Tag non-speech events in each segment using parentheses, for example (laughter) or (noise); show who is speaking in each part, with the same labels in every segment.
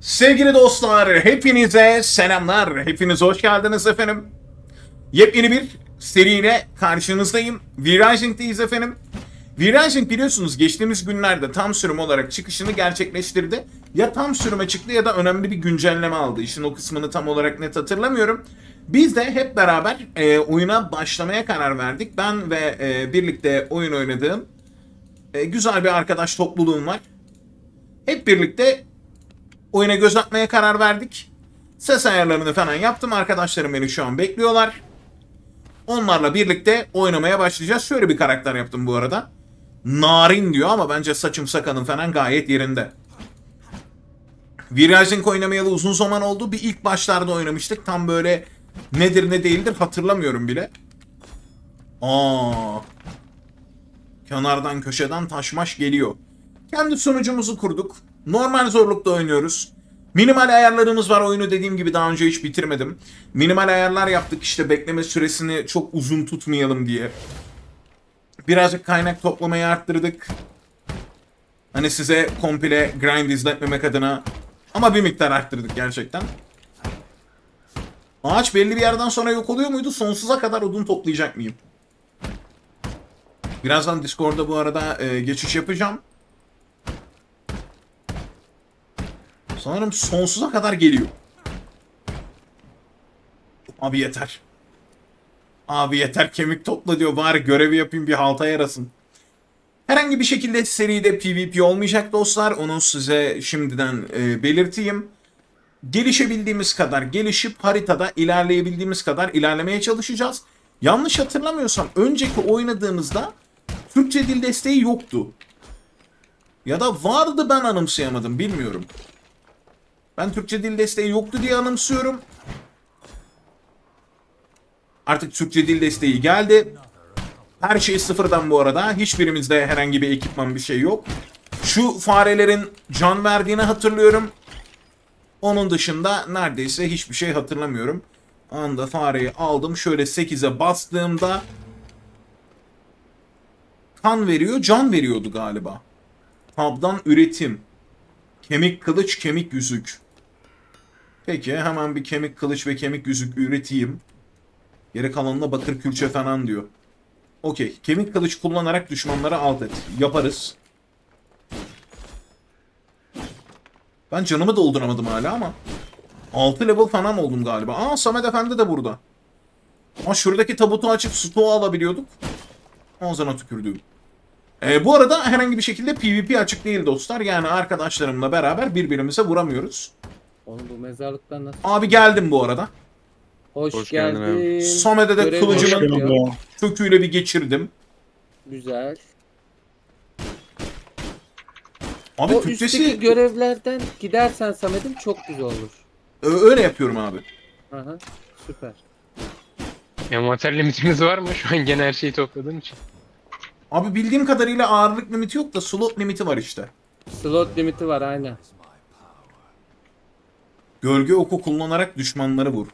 Speaker 1: Sevgili dostlar, hepinize selamlar. Hepiniz hoş geldiniz efendim. Yepyeni bir seriyle karşınızdayım. V-Rising'deyiz efendim. V-Rising biliyorsunuz geçtiğimiz günlerde tam sürüm olarak çıkışını gerçekleştirdi. Ya tam sürüme çıktı ya da önemli bir güncelleme aldı. İşin o kısmını tam olarak net hatırlamıyorum. Biz de hep beraber e, oyuna başlamaya karar verdik. Ben ve e, birlikte oyun oynadığım e, güzel bir arkadaş topluluğum var. Hep birlikte oyuna göz atmaya karar verdik. Ses ayarlarını falan yaptım. Arkadaşlarım beni şu an bekliyorlar. Onlarla birlikte oynamaya başlayacağız. Şöyle bir karakter yaptım bu arada. Narin diyor ama bence saçım sakalım falan gayet yerinde. V-Rising oynamayalı uzun zaman oldu. Bir ilk başlarda oynamıştık. Tam böyle nedir ne değildir hatırlamıyorum bile. Aa. Kenardan köşeden taşmaş geliyor. Kendi sunucumuzu kurduk. Normal zorlukta oynuyoruz. Minimal ayarlarımız var oyunu dediğim gibi daha önce hiç bitirmedim. Minimal ayarlar yaptık işte bekleme süresini çok uzun tutmayalım diye. Birazcık kaynak toplamayı arttırdık. Hani size komple grind izletmemek adına. Ama bir miktar arttırdık gerçekten. Ağaç belli bir yerden sonra yok oluyor muydu? Sonsuza kadar odun toplayacak mıyım? Birazdan Discord'da bu arada e, geçiş yapacağım. Sanırım sonsuza kadar geliyor. Abi yeter. Abi yeter kemik topla diyor. Bari görevi yapayım bir halta yarasın. Herhangi bir şekilde seride PvP olmayacak dostlar. Onu size şimdiden e, belirteyim. Gelişebildiğimiz kadar gelişip haritada ilerleyebildiğimiz kadar ilerlemeye çalışacağız. Yanlış hatırlamıyorsam önceki oynadığımızda Türkçe dil desteği yoktu. Ya da vardı ben anımsayamadım bilmiyorum. Ben Türkçe dil desteği yoktu diye anımsıyorum. Artık Türkçe dil desteği geldi. Her şey sıfırdan bu arada. Hiçbirimizde herhangi bir ekipman bir şey yok. Şu farelerin can verdiğini hatırlıyorum. Onun dışında neredeyse hiçbir şey hatırlamıyorum. Anda fareyi aldım. Şöyle 8'e bastığımda kan veriyor, can veriyordu galiba. Tabdan üretim. Kemik kılıç, kemik yüzük. Peki hemen bir kemik kılıç ve kemik yüzük üreteyim. Geri kalanına bakır külçe falan diyor. Okey. Kemik kılıç kullanarak düşmanları alt et. Yaparız. Ben canımı dolduramadım hala ama. 6 level falan oldum galiba. Aa Samet Efendi de burada. Ama şuradaki tabutu açıp stoğu alabiliyorduk. Ağzına tükürdüğüm. Ee, bu arada herhangi bir şekilde PvP açık değil dostlar. Yani arkadaşlarımla beraber birbirimize vuramıyoruz.
Speaker 2: Onu bu mezarlıktan nasıl?
Speaker 1: Abi geldim bu arada.
Speaker 2: Hoş,
Speaker 3: Hoş geldin
Speaker 2: geldin.
Speaker 1: Samet'e de
Speaker 2: Görev
Speaker 1: kılıcımın köküyle bir geçirdim.
Speaker 2: Güzel.
Speaker 1: Abi
Speaker 2: o
Speaker 1: Türkçesi
Speaker 2: üstteki görevlerden gidersen Samet'im çok güzel olur.
Speaker 1: Ö- öyle yapıyorum abi.
Speaker 2: Aha, süper.
Speaker 3: Envanter limitimiz var mı? Şu an gene her şeyi topladığım için.
Speaker 1: Abi bildiğim kadarıyla ağırlık limiti yok da slot limiti var işte.
Speaker 2: Slot limiti var aynen.
Speaker 1: Gölge oku kullanarak düşmanları vur.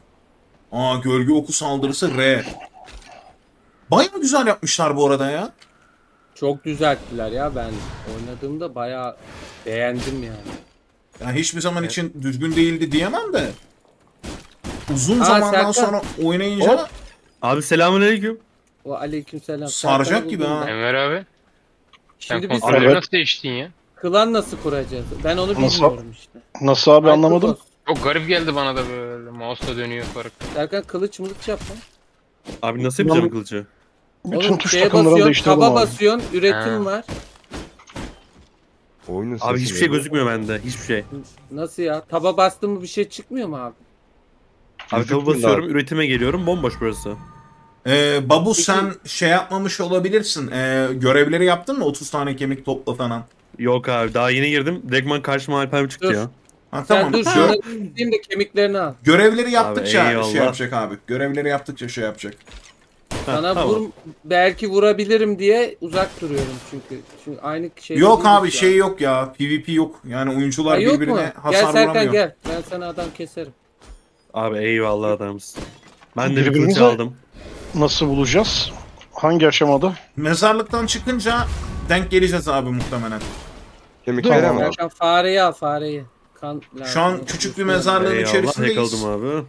Speaker 1: Aa gölge oku saldırısı R. Baya güzel yapmışlar bu arada ya.
Speaker 2: Çok düzelttiler ya ben oynadığımda bayağı beğendim yani.
Speaker 1: Yani hiçbir zaman için düzgün değildi diyemem de. Uzun
Speaker 2: Aa,
Speaker 1: zamandan
Speaker 2: Serkan.
Speaker 1: sonra oynayınca
Speaker 2: Hop.
Speaker 4: Abi selamünaleyküm.
Speaker 2: O aleykümselam.
Speaker 1: Saracak
Speaker 2: Serkan'ı
Speaker 1: gibi ha.
Speaker 3: Enver abi.
Speaker 2: Şimdi biz
Speaker 5: Evet.
Speaker 3: nasıl değiştin ya?
Speaker 2: klan nasıl kuracağız? Ben onu
Speaker 5: Nasıl?
Speaker 2: bilmiyorum işte.
Speaker 5: Nasıl abi anlamadım.
Speaker 2: Aykut,
Speaker 3: Çok garip geldi bana da böyle. Mouse'la dönüyor fark.
Speaker 2: Serkan kılıç mılıç yapma.
Speaker 4: Abi nasıl yapacağım
Speaker 5: Lan-
Speaker 4: kılıcı?
Speaker 5: Bütün
Speaker 2: Oğlum
Speaker 5: tuş
Speaker 2: şeye
Speaker 5: takımlarını
Speaker 2: basıyorsun,
Speaker 5: değiştirdim
Speaker 2: taba
Speaker 5: abi.
Speaker 2: basıyorsun, üretim
Speaker 3: Ha.
Speaker 2: var.
Speaker 6: Oyunun
Speaker 4: Abi
Speaker 6: sesi
Speaker 4: hiçbir şey
Speaker 6: geliyor.
Speaker 4: gözükmüyor bende. Hiçbir şey.
Speaker 2: Nasıl ya? Taba bastın mı bir şey çıkmıyor mu abi?
Speaker 4: Abi
Speaker 5: Gözükmüyor
Speaker 4: basıyorum,
Speaker 5: abi.
Speaker 4: üretime geliyorum. Bomboş burası.
Speaker 1: Ee, Babu
Speaker 2: Peki-
Speaker 1: sen şey yapmamış olabilirsin. Ee, görevleri yaptın mı? 30 tane kemik topla falan.
Speaker 4: Yok abi daha yeni girdim. Direktman karşıma Alper çıktı
Speaker 2: Dur.
Speaker 4: ya.
Speaker 1: Ha,
Speaker 2: Sen
Speaker 1: tamam.
Speaker 2: dur
Speaker 1: Gö-
Speaker 2: şunu tutayım da kemiklerini al.
Speaker 1: görevleri yaptıkça
Speaker 4: eyvallah.
Speaker 1: şey yapacak abi. Görevleri yaptıkça şey yapacak.
Speaker 4: Ha,
Speaker 2: Sana
Speaker 4: tamam.
Speaker 2: vur, belki vurabilirim diye uzak duruyorum çünkü. Çünkü aynı şey.
Speaker 1: yok abi şey yok ya. PvP yok. Yani oyuncular
Speaker 2: yok mu?
Speaker 1: birbirine hasar
Speaker 2: Gel Serkan
Speaker 1: vuramıyor.
Speaker 2: gel. Ben sana adam keserim.
Speaker 4: Abi eyvallah adamsın. Ben de bir kılıç aldım.
Speaker 5: Nasıl bulacağız? Hangi aşamada?
Speaker 1: Mezarlıktan çıkınca denk geleceğiz abi muhtemelen.
Speaker 6: Kemikleri
Speaker 5: Tamam.
Speaker 6: mi?
Speaker 2: Fareyi al fareyi. Kan lazım.
Speaker 1: Şu an küçük bir mezarlığın
Speaker 4: Eyvallah
Speaker 1: içerisindeyiz.
Speaker 4: abi.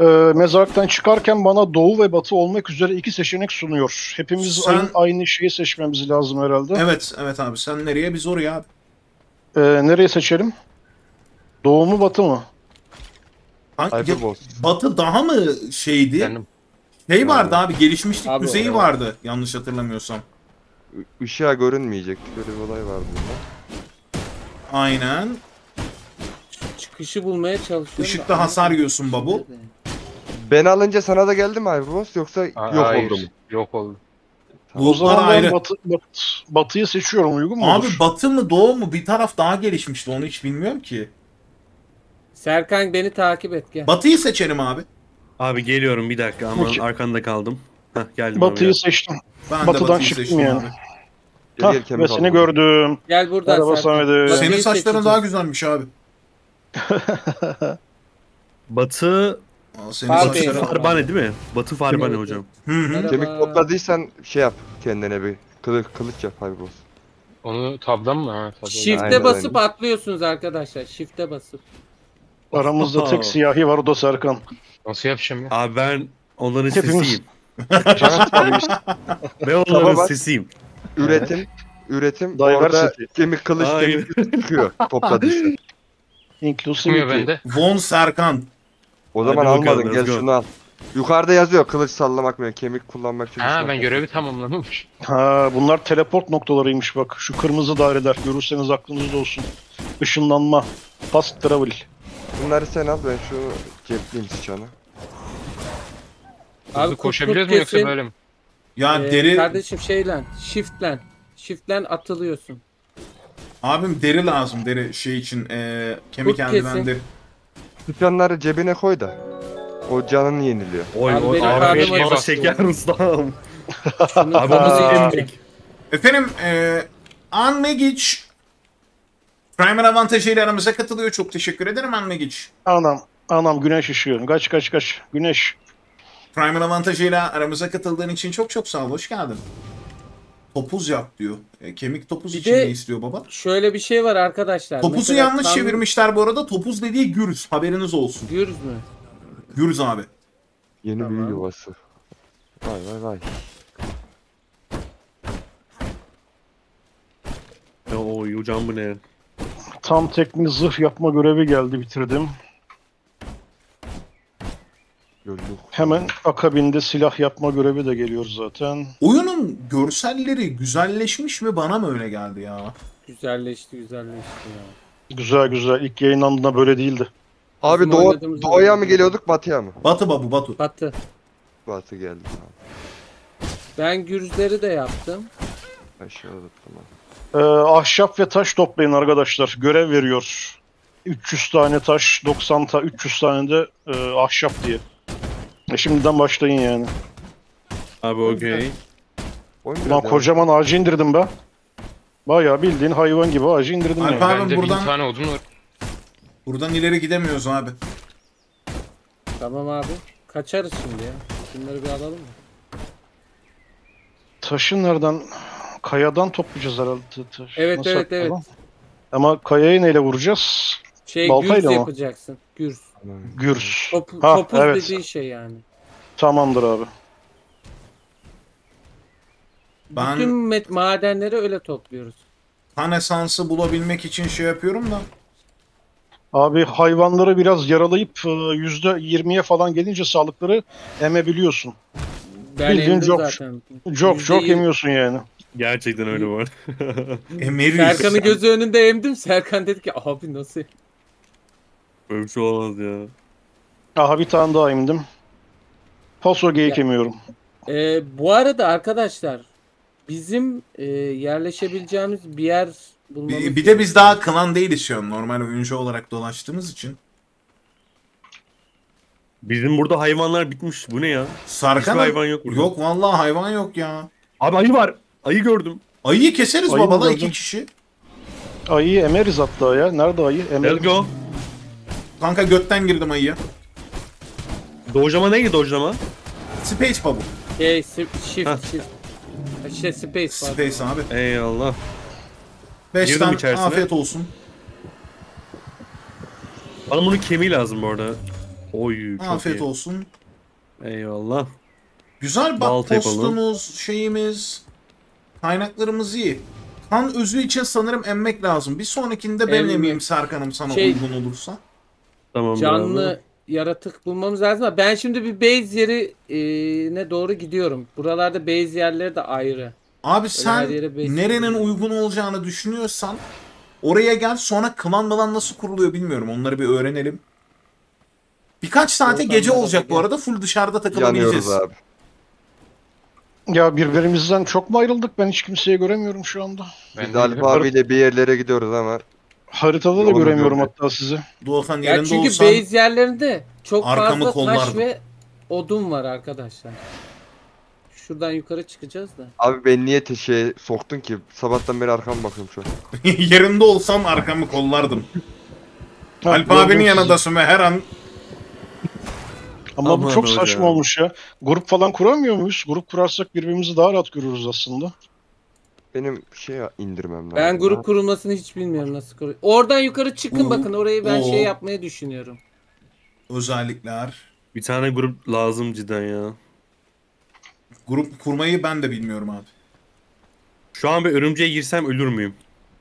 Speaker 5: Ee, mezarlıktan çıkarken bana doğu ve batı olmak üzere iki seçenek sunuyor. Hepimiz
Speaker 1: Sen-
Speaker 5: aynı, aynı şeyi seçmemiz lazım herhalde.
Speaker 1: Evet, evet abi. Sen nereye? Biz oraya abi.
Speaker 5: Ee, nereye seçelim? Doğu mu batı mı?
Speaker 1: Hangi-. Batı daha mı şeydi?
Speaker 3: Kendim.
Speaker 1: Şey vardı abi, gelişmişlik
Speaker 2: Abi,
Speaker 1: düzeyi
Speaker 2: evet.
Speaker 1: vardı yanlış hatırlamıyorsam.
Speaker 6: Işığa görünmeyecek. Böyle bir olay var bunda.
Speaker 1: Aynen.
Speaker 2: Çıkışı bulmaya çalışıyorum.
Speaker 1: Işıkta hasar yiyorsun babu.
Speaker 6: Ben alınca sana da geldi mi Hyperboss yoksa
Speaker 3: Aa,
Speaker 6: yok
Speaker 3: hayır,
Speaker 6: oldu mu?
Speaker 3: Yok oldu.
Speaker 5: O
Speaker 1: Bulutlar
Speaker 5: zaman ben
Speaker 1: ayrı.
Speaker 5: batı, bat- batıyı seçiyorum. Uygun mu
Speaker 1: Abi batı mı doğu mu bir taraf daha gelişmişti onu hiç bilmiyorum ki.
Speaker 2: Serkan beni takip et gel.
Speaker 1: Batıyı seçelim abi.
Speaker 4: Abi geliyorum bir dakika aman
Speaker 5: Peki.
Speaker 4: arkanda kaldım. Heh geldim abi.
Speaker 5: Batıyı
Speaker 4: ya.
Speaker 5: seçtim.
Speaker 1: Ben de
Speaker 5: Batıdan
Speaker 1: batıyı
Speaker 5: çıktım
Speaker 1: seçtim
Speaker 5: yani.
Speaker 1: abi.
Speaker 6: Gel,
Speaker 5: Hah,
Speaker 6: gel,
Speaker 5: ve seni gördüm.
Speaker 2: Gel buradan
Speaker 5: Merhaba
Speaker 2: Serkan.
Speaker 1: Senin saçların daha güzelmiş abi.
Speaker 4: Batı
Speaker 1: Aa,
Speaker 2: Abi. Far-
Speaker 4: Farbane değil mi? Batı Farbane hocam.
Speaker 1: Hı hı.
Speaker 2: Merhaba.
Speaker 6: Kemik topladıysan şey yap kendine bir kılıç, kılıç yap Hyperboss.
Speaker 3: Onu tabdan mı? Ha, tabdan.
Speaker 2: Shift'e
Speaker 6: Aynen,
Speaker 2: basıp
Speaker 6: aynen.
Speaker 2: atlıyorsunuz arkadaşlar. Shift'e basıp.
Speaker 5: Aramızda tek siyahi var o da Serkan.
Speaker 3: Nasıl yapacağım ya?
Speaker 4: Abi ben onların
Speaker 5: Hepimiz-
Speaker 4: sesiyim. (laughs) Ben onların
Speaker 6: Tamam, bak.
Speaker 4: sesiyim.
Speaker 6: Üretim, üretim
Speaker 5: Diversity.
Speaker 6: orada kemik kılıç
Speaker 4: Aynen.
Speaker 6: kemik çıkıyor topladıysan.
Speaker 5: Inclusivity.
Speaker 3: bende.
Speaker 1: Von Serkan.
Speaker 6: O zaman
Speaker 4: Hadi
Speaker 6: almadın gel şunu al. Yukarıda yazıyor kılıç sallamak mı kemik kullanmak için.
Speaker 3: Ha ben görevi tamamlamamış.
Speaker 5: Ha, bunlar teleport noktalarıymış bak. Şu kırmızı daireler. Görürseniz aklınızda olsun. Işınlanma. Fast travel.
Speaker 6: Bunları sen al ben şu cepliyim sıçanı.
Speaker 2: Abi
Speaker 3: koşabiliyoruz mu yoksa böyle mi?
Speaker 1: Ya
Speaker 2: Ee,
Speaker 1: deri...
Speaker 2: Kardeşim şeyle. Shift'len. Shift'len atılıyorsun.
Speaker 1: Abim deri lazım deri şey için. Ee, kemik
Speaker 2: Kurt kesin.
Speaker 1: eldiven deri.
Speaker 6: Sıçanları cebine koy da. O canın yeniliyor.
Speaker 4: Oy
Speaker 2: Abi
Speaker 4: oy
Speaker 2: benim
Speaker 4: abi
Speaker 2: karnım
Speaker 4: bana
Speaker 2: acıktı.
Speaker 4: şeker ustam.
Speaker 2: Şunu
Speaker 4: Abi
Speaker 2: yiyecek.
Speaker 4: yemek.
Speaker 1: Efendim ee, Anmegic Primer avantajıyla aramıza katılıyor. Çok teşekkür ederim Anmegic.
Speaker 5: Anam. Anam güneş ışığı. Kaç kaç kaç. Güneş.
Speaker 1: Primer avantajıyla aramıza katıldığın için çok çok sağ ol. Hoş geldin. Topuz yap diyor. E, kemik topuz
Speaker 2: Bir
Speaker 1: için
Speaker 2: de-
Speaker 1: ne istiyor baba?
Speaker 2: Şöyle bir şey var arkadaşlar.
Speaker 1: Topuzu
Speaker 2: Mesela
Speaker 1: yanlış
Speaker 2: tam-
Speaker 1: çevirmişler bu arada. Topuz dediği gürüz. Haberiniz olsun.
Speaker 2: Gürüz mü?
Speaker 1: Gürüz abi.
Speaker 6: Yeni
Speaker 2: Tamam.
Speaker 6: büyü yuvası. Vay vay vay.
Speaker 4: Ya oy hocam bu ne?
Speaker 5: Tam teknik zırh yapma görevi geldi bitirdim.
Speaker 6: Yolluk.
Speaker 5: Hemen akabinde silah yapma görevi de geliyor zaten.
Speaker 1: Oyunun görselleri güzelleşmiş mi bana mı öyle geldi ya?
Speaker 2: Güzelleşti güzelleşti ya.
Speaker 5: Güzel güzel. İlk yayınlandığında böyle değildi.
Speaker 6: Abi
Speaker 2: Bizim
Speaker 6: doğu,
Speaker 2: oynadığımız
Speaker 6: doğuya
Speaker 2: oyun.
Speaker 6: mı geliyorduk batıya mı?
Speaker 1: Batı babu Batu.
Speaker 2: Batı.
Speaker 6: Batı geldi tamam.
Speaker 2: Ben gürüzleri de yaptım.
Speaker 6: Aşağıda tamam.
Speaker 5: Ee, ahşap ve taş toplayın arkadaşlar. Görev veriyor. 300 tane taş, 90 ta 300 tane de e, ahşap diye. E, şimdiden başlayın yani.
Speaker 4: Abi okey.
Speaker 6: Oyun
Speaker 5: Ulan
Speaker 6: biraz devam-
Speaker 5: kocaman ağacı indirdim be. Bayağı bildiğin hayvan gibi ağacı indirdim
Speaker 1: Alp
Speaker 5: yani.
Speaker 1: abi
Speaker 3: Bende
Speaker 1: buradan-
Speaker 3: bin tane odun var.
Speaker 1: Buradan ileri gidemiyoruz abi.
Speaker 2: Tamam abi. Kaçarız şimdi ya. Şunları bir alalım mı?
Speaker 5: Taşı nereden? Kayadan toplayacağız herhalde. Taş.
Speaker 2: Evet,
Speaker 5: Nasıl
Speaker 2: evet, evet.
Speaker 5: Ama kayayı neyle vuracağız?
Speaker 2: Şey
Speaker 5: Baltayla
Speaker 2: gürz
Speaker 5: mı?
Speaker 2: yapacaksın. Gürz.
Speaker 5: Gürs.
Speaker 2: Top,
Speaker 5: Ha,
Speaker 2: topuz
Speaker 5: evet.
Speaker 2: dediği şey yani.
Speaker 5: Tamamdır abi.
Speaker 1: Ben
Speaker 2: Bütün met- madenleri öyle topluyoruz.
Speaker 1: kan esansı bulabilmek için şey yapıyorum da.
Speaker 5: Abi hayvanları biraz yaralayıp e, yüzde 20'ye falan gelince sağlıkları emebiliyorsun.
Speaker 2: Ben
Speaker 5: Bildiğin çok-
Speaker 2: zaten.
Speaker 5: Çok çok emiyorsun yani.
Speaker 4: Gerçekten öyle var.
Speaker 1: Emeriz.
Speaker 2: Serkan'ı gözü önünde emdim. Serkan dedi ki abi nasıl?
Speaker 4: Böyle bir şey olmaz ya.
Speaker 5: Aha bir tane daha indim. Paso geyik
Speaker 2: Ya.
Speaker 5: emiyorum.
Speaker 2: Ee, bu arada arkadaşlar bizim e, yerleşebileceğimiz bir yer bulmamız
Speaker 1: Bir, bir de biz daha klan değiliz şu an. Normal oyuncu olarak dolaştığımız için.
Speaker 4: Bizim burada hayvanlar bitmiş. Bu ne ya?
Speaker 1: Sarkan
Speaker 4: Hiçbir hayvan yok burada.
Speaker 1: Yok vallahi hayvan yok ya.
Speaker 4: Abi ayı var. Ayı gördüm.
Speaker 1: Ayıyı keseriz
Speaker 5: Ayı mı
Speaker 1: babala
Speaker 5: gördün?
Speaker 1: iki kişi.
Speaker 5: Ayıyı emeriz hatta ya. Nerede ayı?
Speaker 4: Let's
Speaker 5: Emeriz.
Speaker 4: go.
Speaker 1: Kanka götten girdim ayıya.
Speaker 4: Dojlama neydi dojlama?
Speaker 1: Space babu.
Speaker 2: şey shift
Speaker 4: Heh.
Speaker 2: shift. Şey space var.
Speaker 1: Space abi.
Speaker 4: Eyvallah.
Speaker 1: Beşten
Speaker 4: Girdim içerisine.
Speaker 1: afiyet olsun.
Speaker 4: Bana bunun kemiği lazım bu arada. Oy çok
Speaker 1: Afiyet
Speaker 4: iyi.
Speaker 1: olsun.
Speaker 4: Eyvallah.
Speaker 1: Güzel
Speaker 4: Bal
Speaker 1: bak
Speaker 4: tepalım.
Speaker 1: postumuz, şeyimiz, kaynaklarımız iyi. Kan özü için sanırım emmek lazım. Bir sonrakinde ben emeyim Serkan'ım sana
Speaker 2: Şey-
Speaker 1: uygun olursa.
Speaker 4: Tamam
Speaker 2: Canlı yaratık bulmamız lazım ama ben şimdi bir base yeri e, ne doğru gidiyorum. Buralarda base yerleri de ayrı.
Speaker 1: Abi sen
Speaker 2: yere beş-
Speaker 1: nerenin uygun olacağını düşünüyorsan oraya gel sonra klan falan nasıl kuruluyor bilmiyorum. Onları bir öğrenelim. Birkaç saate
Speaker 2: Oradan
Speaker 1: gece olacak bu arada. Full dışarıda takılabileceğiz.
Speaker 6: Yanıyoruz abi.
Speaker 5: Ya birbirimizden çok mu ayrıldık? Ben hiç kimseyi göremiyorum şu anda.
Speaker 3: Ben
Speaker 6: Biz
Speaker 3: de
Speaker 6: Alp abiyle bir yerlere gidiyoruz ama
Speaker 5: Haritada da göremiyorum
Speaker 6: gördük.
Speaker 5: hatta sizi.
Speaker 1: Doğukan
Speaker 2: Ya
Speaker 1: yerinde
Speaker 2: çünkü
Speaker 1: olsan
Speaker 2: base yerlerinde çok
Speaker 1: arkamı
Speaker 2: fazla taş
Speaker 1: kollardım.
Speaker 2: ve odun var arkadaşlar. Şuradan yukarı çıkacağız da.
Speaker 6: abi ben niye te- şey soktun ki? Sabahtan beri arkama bakıyorum şu an. (laughs)
Speaker 1: yerinde olsam arkamı kollardım.
Speaker 5: Ha,
Speaker 1: Alp
Speaker 5: gördüm
Speaker 1: abinin
Speaker 5: sizi.
Speaker 1: yanındasın ve her an
Speaker 5: Ama bu
Speaker 4: Aman
Speaker 5: çok
Speaker 4: hocam.
Speaker 5: saçma olmuş ya. Grup falan kuramıyor muyuz? Grup kurarsak birbirimizi daha rahat görürüz aslında.
Speaker 6: Benim şey indirmem lazım.
Speaker 2: Ben grup kurulmasını hiç bilmiyorum nasıl kur. Oradan yukarı çıkın
Speaker 1: Oo,
Speaker 2: bakın orayı ben
Speaker 1: oo.
Speaker 2: şey yapmayı düşünüyorum.
Speaker 1: özellikler.
Speaker 4: Bir tane grup lazım cidden ya.
Speaker 1: Grup kurmayı ben de bilmiyorum abi.
Speaker 4: Şu an bir örümceğe girsem ölür müyüm?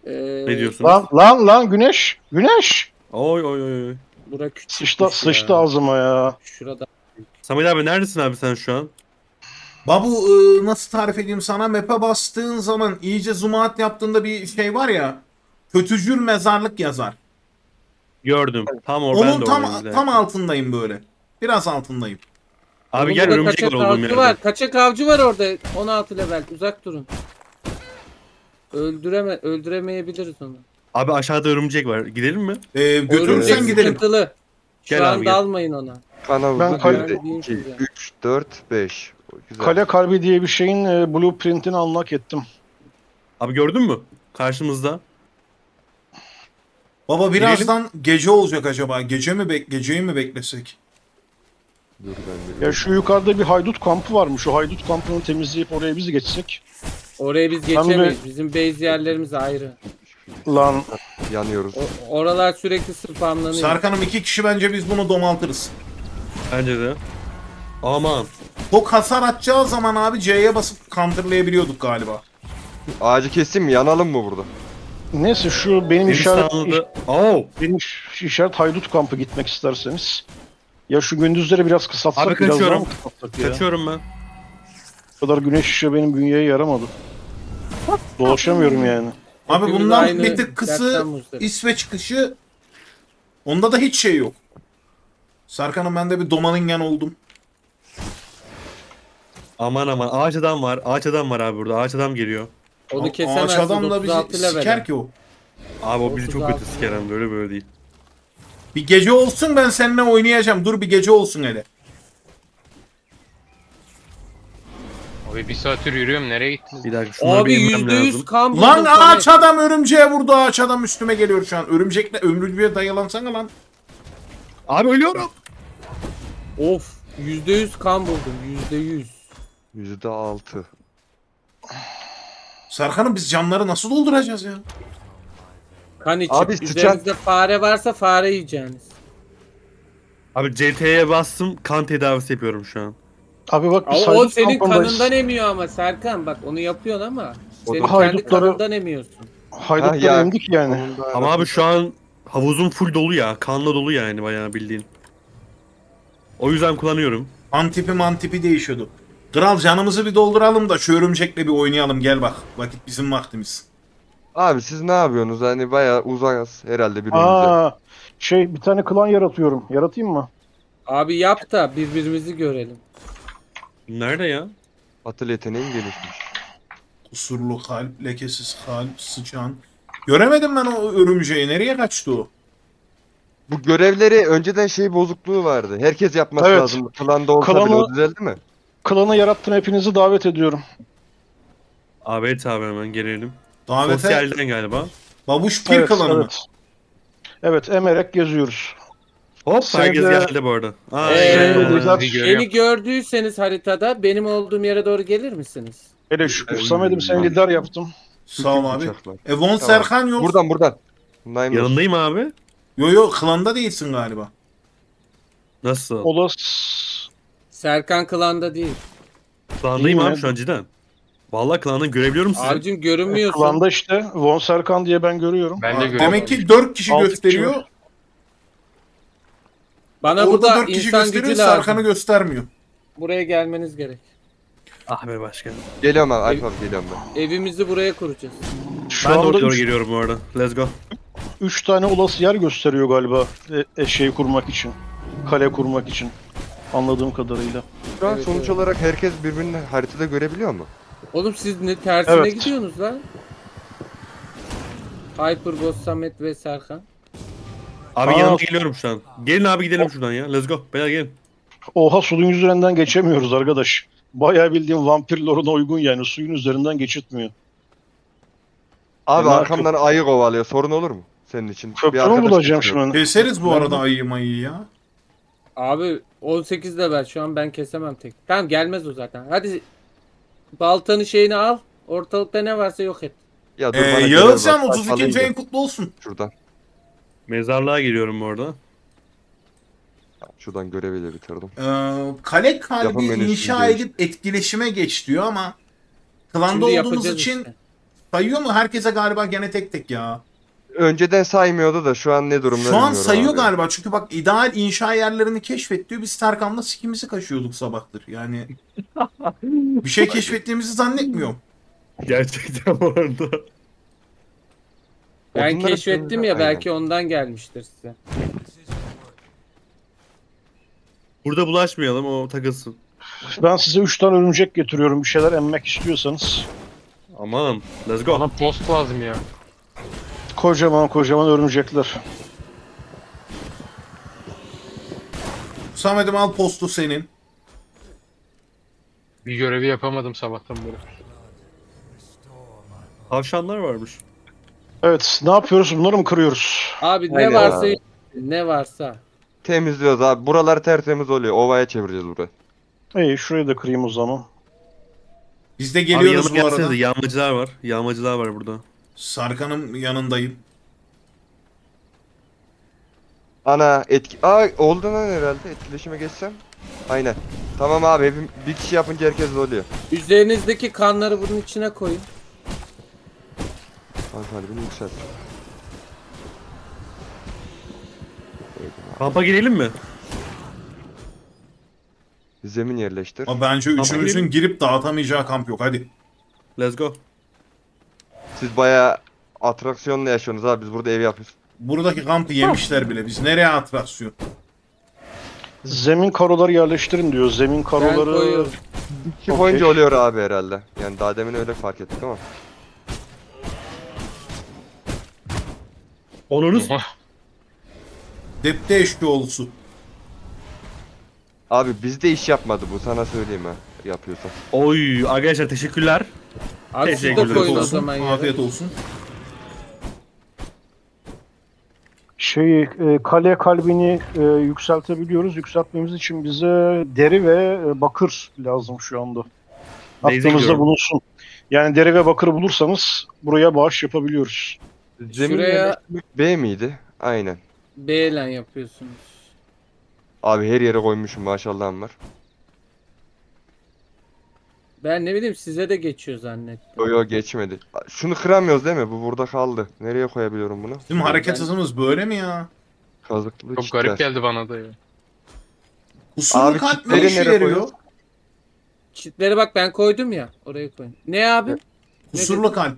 Speaker 2: Ee,
Speaker 4: Ne diyorsunuz?
Speaker 5: Lan lan lan güneş! Güneş!
Speaker 4: Oy oy oy oy.
Speaker 2: Bura küçük.
Speaker 5: Sıçtı, sıçtı ağzıma ya.
Speaker 2: Şurada.
Speaker 4: Samet abi neredesin abi sen şu an?
Speaker 1: Babu ıı, nasıl tarif edeyim sana? Map'e bastığın zaman iyice zoom out yaptığında bir şey var ya. Kötücül mezarlık yazar.
Speaker 4: Gördüm. Tam or ben
Speaker 1: Onun
Speaker 4: de
Speaker 1: tam
Speaker 4: oradayım
Speaker 1: tam altındayım böyle. Biraz altındayım.
Speaker 4: Abi
Speaker 2: Oğlum
Speaker 4: gel
Speaker 2: burada
Speaker 4: örümcek var
Speaker 2: kaçak
Speaker 4: olduğum
Speaker 2: avcı
Speaker 4: yerde.
Speaker 2: var. Kaçak avcı var orada. 16 level. Uzak durun. Öldüreme öldüremeyebiliriz onu.
Speaker 4: Abi aşağıda örümcek var. Gidelim mi?
Speaker 1: Ee,
Speaker 2: Örümcek
Speaker 1: götürürsen gidelim.
Speaker 2: sıkıntılı. Şu
Speaker 4: Gel
Speaker 2: an
Speaker 4: abi, gel.
Speaker 2: dalmayın ona.
Speaker 6: Havuzu
Speaker 5: Ben kal-
Speaker 6: 1, 2,
Speaker 2: Güzel.
Speaker 6: 3, 4, 5. Güzel.
Speaker 5: Kale kalbi diye bir şeyin e, blueprintini unlock ettim.
Speaker 4: Abi gördün mü? Karşımızda.
Speaker 1: Baba birazdan gece olacak acaba. Gece mi bek geceyi mi beklesek?
Speaker 6: Dur ben
Speaker 5: Ya şu yukarıda bir haydut kampı varmış. Şu haydut kampını temizleyip oraya biz geçsek.
Speaker 2: Oraya biz
Speaker 5: Ben
Speaker 2: geçemeyiz. Bizim base yerlerimiz ayrı.
Speaker 5: Lan
Speaker 6: yanıyoruz.
Speaker 2: O- oralar sürekli spamlanıyor.
Speaker 1: Serkan'ım iki kişi bence biz bunu domaltırız.
Speaker 4: Bence de. Aman.
Speaker 1: Çok hasar atacağı zaman abi C'ye basıp counterlayabiliyorduk galiba.
Speaker 6: Ağacı keseyim mi? Yanalım mı burada?
Speaker 5: neyse şu benim işaret,
Speaker 4: Hindistanlı'da... Oo.
Speaker 5: benim iş- işaret haydut kampı gitmek isterseniz. Ya şu gündüzleri biraz kısaltsak
Speaker 4: Abi
Speaker 5: biraz daha
Speaker 4: kaçıyorum.
Speaker 5: mı kısaltsak ya?
Speaker 4: Kaçıyorum ben.
Speaker 5: Bu kadar güneş ışığı benim bünyeye yaramadı. Dolaşamıyorum yani.
Speaker 1: Abi
Speaker 2: Hepimiz
Speaker 1: bundan bir tık kısı. İsveç çıkışı onda da hiç şey yok. Serkan'ım ben de bir domalingen oldum.
Speaker 4: Aman aman. Ağaç adam var. Ağaç adam var abi burada. Ağaç adam geliyor.
Speaker 2: Onu
Speaker 1: Ağaç
Speaker 2: kesemezsin.
Speaker 1: adam da
Speaker 2: 36
Speaker 1: bizi siker ki o.
Speaker 4: Abi o bizi çok
Speaker 2: 36
Speaker 4: kötü siker hem böyle böyle değil.
Speaker 1: Bir gece olsun ben seninle oynayacağım. Dur bir gece olsun hele.
Speaker 3: Abi bir saattir yürüyorum nereye gittiniz?
Speaker 4: Bir dakika şunları
Speaker 2: Abi %100
Speaker 4: lazım.
Speaker 2: kan
Speaker 1: Lan ağaç
Speaker 2: Samet.
Speaker 1: adam örümceğe vurdu. Ağaç adam üstüme geliyor şu an. Örümcekle ömrücüye dayalansana lan.
Speaker 4: Abi ölüyorum.
Speaker 2: Of. %100 kan buldum. %100.
Speaker 6: Yüzde altı.
Speaker 1: Serkan'ım biz camları nasıl dolduracağız ya?
Speaker 2: Kan için.
Speaker 6: Abi
Speaker 2: Üzerinizde fare varsa fare yiyeceğiniz.
Speaker 4: Abi CT'ye bastım. Kan tedavisi yapıyorum şu an.
Speaker 5: Abi bak
Speaker 2: Ama o senin kanından emiyor ama Serkan bak onu yapıyorsun ama
Speaker 6: O
Speaker 2: senin kendi kanından emiyorsun.
Speaker 5: Haydutları
Speaker 6: Ha, ya.
Speaker 5: emdik yani.
Speaker 4: Ama abi şu an havuzum full dolu ya. Kanla dolu yani bayağı bildiğin. O yüzden kullanıyorum.
Speaker 1: Antipi mantipi değişiyordu. Kral canımızı bir dolduralım da şu örümcekle bir oynayalım gel bak. Vakit bizim vaktimiz.
Speaker 6: Abi siz ne yapıyorsunuz? Hani bayağı uzağız herhalde birbirimize.
Speaker 5: Aa, şey bir tane klan yaratıyorum. Yaratayım mı?
Speaker 2: Abi yap da birbirimizi görelim.
Speaker 4: Nerede ya?
Speaker 6: Atıl yeteneğin gelişmiş.
Speaker 1: Kusurlu kalp, lekesiz kalp, sıçan. Göremedim ben o örümceği. Nereye kaçtı o?
Speaker 6: Bu görevleri önceden şey bozukluğu vardı. Herkes yapması
Speaker 5: Evet.
Speaker 6: lazım. Klanda olsa
Speaker 5: Klanı-
Speaker 6: bile o düzeldi mi?
Speaker 5: Klanı yarattım hepinizi davet ediyorum.
Speaker 4: Abi evet abi hemen gelelim.
Speaker 1: Davete
Speaker 4: Sosyalden galiba.
Speaker 1: babuş pir
Speaker 5: Evet,
Speaker 1: klanı mı?
Speaker 5: evet. Evet emerek geziyoruz.
Speaker 4: Hop
Speaker 5: Sen
Speaker 4: herkes geldi bu arada. Aa,
Speaker 2: Ee,
Speaker 4: evet.
Speaker 5: Evet.
Speaker 2: Beni
Speaker 3: görüyorum.
Speaker 2: gördüyseniz haritada benim olduğum yere doğru gelir misiniz?
Speaker 5: Hele şükür
Speaker 6: Oy.
Speaker 5: Samet'im seni lider yaptım.
Speaker 1: Sağ ol abi.
Speaker 6: Uçaklar.
Speaker 1: E Von
Speaker 6: Tamam.
Speaker 1: Serkan yok.
Speaker 6: Buradan buradan. Naim
Speaker 4: Yanındayım abi.
Speaker 1: Yo yo klanda değilsin galiba.
Speaker 4: Nasıl?
Speaker 5: Olas
Speaker 2: Serkan klanda değil.
Speaker 4: Klandayım
Speaker 5: Değil mi?
Speaker 4: abi şu an cidden. Vallahi klandan görebiliyorum sizi.
Speaker 2: Abicim görünmüyorsun.
Speaker 5: klanda işte Von Serkan diye ben görüyorum.
Speaker 3: Ben de görüyorum.
Speaker 1: Demek ki 4 kişi
Speaker 5: Altı
Speaker 1: gösteriyor.
Speaker 5: var.
Speaker 2: Bana
Speaker 1: Orada
Speaker 2: burada
Speaker 1: 4 kişi
Speaker 2: insan
Speaker 1: gösteriyor
Speaker 2: gücü lazım.
Speaker 1: Serkan'ı göstermiyor.
Speaker 2: Buraya gelmeniz gerek.
Speaker 4: Ah be başkanım.
Speaker 6: Geliyorum abi. Alp abi geliyorum ben.
Speaker 2: Evimizi buraya kuracağız.
Speaker 5: Şu
Speaker 4: Ben de
Speaker 5: anda
Speaker 4: doğru
Speaker 5: 3
Speaker 4: geliyorum bu arada. Let's go.
Speaker 5: tane olası yer gösteriyor galiba e, e, şey kurmak için. Kale kurmak için. Anladığım kadarıyla.
Speaker 6: Şu an
Speaker 2: Evet,
Speaker 6: sonuç
Speaker 2: evet.
Speaker 6: olarak herkes birbirini haritada görebiliyor mu?
Speaker 2: Oğlum siz ne tersine
Speaker 5: Evet.
Speaker 2: gidiyorsunuz lan? Hyperboss Samet ve Serkan.
Speaker 4: Abi
Speaker 5: Aa.
Speaker 4: yanıma geliyorum şu an. Gelin abi gidelim şuradan ya. Let's go. Beyler gelin.
Speaker 5: Oha suyun üzerinden geçemiyoruz arkadaş. Bayağı bildiğim vampir lore'una uygun yani suyun üzerinden geçitmiyor.
Speaker 6: Abi
Speaker 5: Bunlar
Speaker 6: arkamdan ayı kovalıyor. Sorun olur mu? Senin için.
Speaker 5: Köprü mü
Speaker 6: arkadaş
Speaker 5: bulacağım
Speaker 6: getiriyorum.
Speaker 5: şimdi?
Speaker 1: Keseriz bu
Speaker 5: Ben-
Speaker 1: arada ayı mayı ya.
Speaker 2: Abi 18 level şu an ben kesemem tek. Tamam gelmez o zaten. Hadi baltanı şeyini al. Ortalıkta ne varsa yok et.
Speaker 6: Ya dur
Speaker 1: Ee,
Speaker 6: bana
Speaker 1: Yağızcan
Speaker 6: görev var.
Speaker 1: 32.
Speaker 6: Alayım
Speaker 1: ayın
Speaker 6: da
Speaker 1: kutlu olsun.
Speaker 6: Şuradan.
Speaker 4: Mezarlığa geliyorum bu arada.
Speaker 6: Şuradan görevi de bitirdim.
Speaker 1: Ee, kale kalbi
Speaker 6: Yapım
Speaker 1: inşa edip etkileşime geç diyor ama klanda
Speaker 2: Şimdi
Speaker 1: olduğumuz
Speaker 2: yapacağız
Speaker 1: için
Speaker 2: işte.
Speaker 1: sayıyor mu? Herkese galiba gene tek tek ya.
Speaker 6: Önceden saymıyordu da şu an ne durumda
Speaker 1: Şu an sayıyor
Speaker 6: abi.
Speaker 1: galiba çünkü bak ideal inşa yerlerini keşfet diyor. Biz Serkan'la sikimizi kaşıyorduk sabahtır. Yani bir şey keşfettiğimizi zannetmiyorum.
Speaker 4: Gerçekten bu arada.
Speaker 2: Ben
Speaker 6: Odunları
Speaker 2: keşfettim ya
Speaker 6: Aynen.
Speaker 2: belki ondan gelmiştir size.
Speaker 4: Burada bulaşmayalım o takılsın.
Speaker 5: Ben size 3 tane örümcek getiriyorum bir şeyler emmek istiyorsanız.
Speaker 4: Aman. Let's go.
Speaker 3: Bana post lazım ya.
Speaker 5: Kocaman kocaman örümcekler.
Speaker 1: Samet'im al postu senin.
Speaker 3: Bir görevi yapamadım sabahtan beri.
Speaker 4: Tavşanlar varmış.
Speaker 5: Evet ne yapıyoruz bunları mı kırıyoruz?
Speaker 2: Abi ne
Speaker 6: Aynen
Speaker 2: varsa
Speaker 6: abi.
Speaker 2: ne varsa.
Speaker 6: Temizliyoruz abi. Buralar tertemiz oluyor. Ovaya çevireceğiz burayı.
Speaker 5: İyi şurayı da kırayım o zaman.
Speaker 1: Biz de
Speaker 4: Abi
Speaker 1: geliyoruz
Speaker 4: yanıma
Speaker 1: bu arada.
Speaker 4: Yağmacılar var. Yağmacılar var burada.
Speaker 1: Sarkan'ın yanındayım.
Speaker 6: Ana etki... Aa oldu lan herhalde. Etkileşime geçsem. Aynen. Tamam abi. Hepim... Bir kişi yapınca herkes oluyor.
Speaker 2: Üzerinizdeki kanları bunun içine koyun.
Speaker 6: Kan kalbini yükselt.
Speaker 4: Kampa girelim mi?
Speaker 6: Zemin yerleştir.
Speaker 1: Ama bence üçümüzün
Speaker 4: girelim.
Speaker 1: girip dağıtamayacağı kamp yok. Hadi.
Speaker 4: Let's go.
Speaker 6: Siz bayağı atraksiyonla yaşıyorsunuz abi. Biz burada ev yapıyoruz.
Speaker 1: Buradaki kampı yemişler bile. Biz nereye atraksiyon?
Speaker 5: Zemin karoları yerleştirin diyor. Zemin
Speaker 2: Ben
Speaker 5: karoları...
Speaker 2: koyuyorum.
Speaker 6: Ki
Speaker 5: Okey.
Speaker 6: boyunca oluyor abi herhalde. Yani daha demin öyle fark ettik ama.
Speaker 4: Onuruz.
Speaker 3: Oha.
Speaker 1: Depte eşkıyoğlusu.
Speaker 6: Abi bizde iş yapmadı bu sana söyleyeyim ha. Yapıyorsa.
Speaker 4: Oy arkadaşlar teşekkürler.
Speaker 2: Abi
Speaker 4: Teşekkürler
Speaker 2: koyun o
Speaker 1: olsun.
Speaker 2: zaman.
Speaker 1: Afiyet olsun.
Speaker 5: Şey, e, kale kalbini e, yükseltebiliyoruz. Yükseltmemiz için bize deri ve e, bakır lazım şu anda. Aklınızda bulunsun. Yani deri ve bakır bulursanız buraya bağış yapabiliyoruz.
Speaker 6: Zemin
Speaker 2: Şuraya-
Speaker 6: B miydi? Aynen.
Speaker 2: B ile yapıyorsunuz.
Speaker 6: Abi her yere koymuşum maşallahım var.
Speaker 2: Ben ne bileyim size de geçiyor zannettim.
Speaker 6: Yo yo geçmedi. Şunu kıramıyoruz değil mi? Bu burada kaldı. Nereye koyabiliyorum bunu?
Speaker 1: Bizim hareket
Speaker 2: Ben-
Speaker 1: hızımız böyle mi ya?
Speaker 6: Kazıklı
Speaker 3: Çok
Speaker 6: çitler.
Speaker 3: garip geldi bana da ya.
Speaker 1: Kusurlu
Speaker 6: Abi
Speaker 1: kalp ne işe
Speaker 6: nereye
Speaker 1: yarıyor?
Speaker 2: Çitleri bak ben koydum ya. Oraya koyun. Ne abi?
Speaker 1: Kusurlu
Speaker 2: dedin?
Speaker 1: kalp.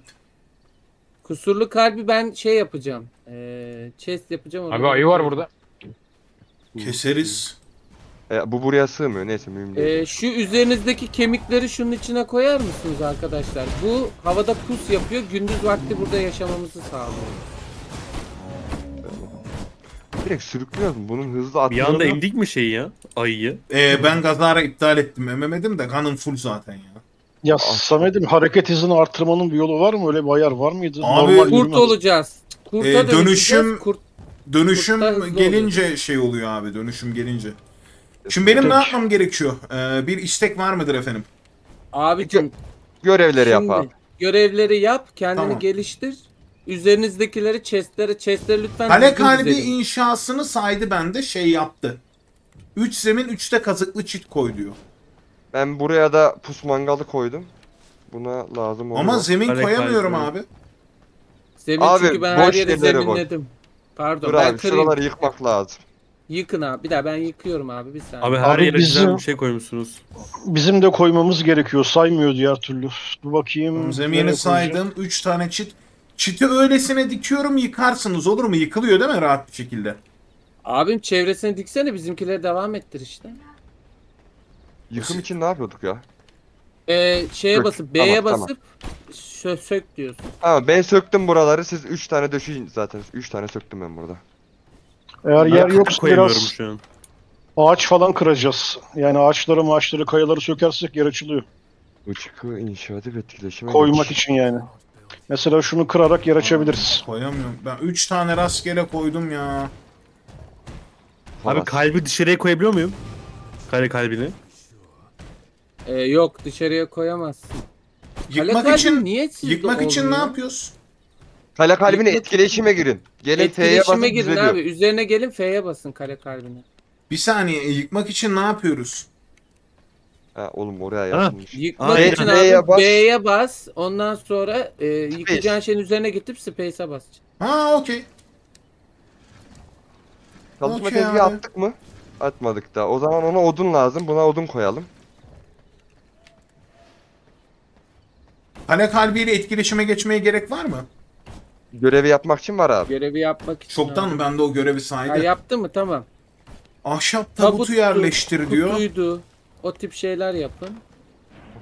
Speaker 2: Kusurlu kalbi ben şey yapacağım. Ee, chest yapacağım.
Speaker 3: Abi ayı var burada.
Speaker 1: Keseriz.
Speaker 6: E, bu buraya sığmıyor. Neyse mühim değil.
Speaker 2: Ee, şu üzerinizdeki kemikleri şunun içine koyar mısınız arkadaşlar? Bu havada pus yapıyor. Gündüz vakti burada yaşamamızı sağlıyor.
Speaker 6: Direkt sürüklüyoruz mu? Bunun hızlı
Speaker 4: Bir
Speaker 6: atları
Speaker 4: anda
Speaker 6: da-
Speaker 4: emdik mi şeyi ya? Ayıyı.
Speaker 1: Ee, ben gazara iptal ettim. Ememedim de kanım full zaten ya.
Speaker 5: Ya Samet'im hareket hızını artırmanın bir yolu var mı? Öyle bir ayar var mıydı?
Speaker 1: Abi,
Speaker 5: Normal
Speaker 2: Kurt
Speaker 5: yürüme-
Speaker 2: olacağız. Kurta
Speaker 1: Ee,
Speaker 2: dönüşeceğiz.
Speaker 1: dönüşüm-
Speaker 2: Kurt
Speaker 1: Dönüşüm
Speaker 2: Kurtlar hızlı
Speaker 1: gelince şey oluyor abi. Dönüşüm gelince. Şimdi benim ne yapmam gerekiyor? Ee, bir istek var mıdır efendim?
Speaker 2: Abicim
Speaker 6: Görevleri yap
Speaker 2: şimdi
Speaker 6: abi.
Speaker 2: görevleri yap, kendini
Speaker 1: Tamam.
Speaker 2: geliştir. üzerinizdekileri chestlere chestleri lütfen
Speaker 1: Kale
Speaker 2: düzgün
Speaker 1: kalbi
Speaker 2: dizelim.
Speaker 1: inşasını saydı bende şey yaptı. 3 zemin 3'te kazıklı çit koy diyor.
Speaker 6: Ben buraya da pus mangalı koydum. Buna lazım olur.
Speaker 1: Ama zemin
Speaker 4: Kale
Speaker 1: koyamıyorum
Speaker 4: kalbi.
Speaker 1: abi.
Speaker 2: Zemin
Speaker 6: Abi,
Speaker 2: çünkü ben her
Speaker 6: boş
Speaker 2: yeri
Speaker 6: yerlere koy.
Speaker 2: zeminledim. Pardon
Speaker 6: Dur
Speaker 2: ben
Speaker 6: abi
Speaker 2: kırayım.
Speaker 6: şuraları yıkmak lazım.
Speaker 2: Yıkın abi. Bir daha ben yıkıyorum abi bir saniye.
Speaker 4: Abi her
Speaker 5: Abi
Speaker 4: yere
Speaker 5: bizim-
Speaker 4: güzel bir şey koymuşsunuz.
Speaker 5: Bizim de koymamız gerekiyor. Saymıyor diğer türlü. Dur bakayım. nereye
Speaker 1: Zemini
Speaker 5: koyacağım?
Speaker 1: saydım 3 tane çit. Çiti öylesine dikiyorum yıkarsınız olur mu? Yıkılıyor değil mi rahat bir şekilde?
Speaker 2: Abim çevresine diksene bizimkileri devam ettir işte.
Speaker 6: Yıkım için ne yapıyorduk ya?
Speaker 2: Ee, şeye
Speaker 6: Sök.
Speaker 2: basıp B'ye
Speaker 6: Tamam,
Speaker 2: basıp sö- sök diyorsun.
Speaker 6: Ama ben söktüm buraları. Siz 3 tane döşeyin zaten. 3 tane söktüm ben burada.
Speaker 5: Eğer yer yoksa
Speaker 4: koyamıyorum
Speaker 5: biraz
Speaker 4: şu an.
Speaker 5: ağaç falan kıracağız. Yani ağaçları ağaçları kayaları sökersek yer açılıyor.
Speaker 6: Uçku inşaatı ve etkileşime
Speaker 5: Koymak için yani. Mesela şunu kırarak yer açabiliriz.
Speaker 1: Koyamıyorum. Ben 3 tane rastgele koydum ya.
Speaker 4: Abi
Speaker 6: Falan.
Speaker 4: kalbi dışarıya koyabiliyor muyum? Kale kalbini.
Speaker 2: Ee, yok dışarıya koyamazsın. Kale
Speaker 1: Yıkmak
Speaker 2: kalbi
Speaker 1: için
Speaker 2: niye sizde
Speaker 1: yıkmak için ne
Speaker 2: olmuyor?
Speaker 1: yapıyoruz?
Speaker 6: Kale kalbine etkileşime girin. Gelin F'ye basın
Speaker 2: Etkileşime girin
Speaker 6: düzeliyor.
Speaker 2: abi. Üzerine gelin F'ye basın kale kalbine.
Speaker 1: Bir saniye yıkmak için ne yapıyoruz?
Speaker 6: Ha, oğlum oraya
Speaker 4: Ha.
Speaker 6: yapılmış.
Speaker 2: Yıkmak
Speaker 4: Aynen.
Speaker 2: için
Speaker 6: B'ye
Speaker 2: abi
Speaker 6: bas.
Speaker 2: B'ye bas. Ondan sonra e, yıkacağın şeyin üzerine gidip Space'e basacaksın.
Speaker 1: Ha okey.
Speaker 6: Çalışma
Speaker 1: Okey
Speaker 6: tezgahı
Speaker 1: abi.
Speaker 6: attık mı? Atmadık da. O zaman ona odun lazım. Buna odun koyalım.
Speaker 1: Kale kalbiyle etkileşime geçmeye gerek var mı?
Speaker 6: Görevi yapmak için var abi.
Speaker 2: Görevi yapmak için.
Speaker 1: Çoktan
Speaker 2: abi.
Speaker 1: bende o görevi
Speaker 2: Ha,
Speaker 1: saydı.
Speaker 2: yaptı mı? Tamam.
Speaker 1: Ahşap tabutu
Speaker 2: Tabuttu,
Speaker 1: yerleştir diyor.
Speaker 2: Kutuydu. O tip şeyler yapın.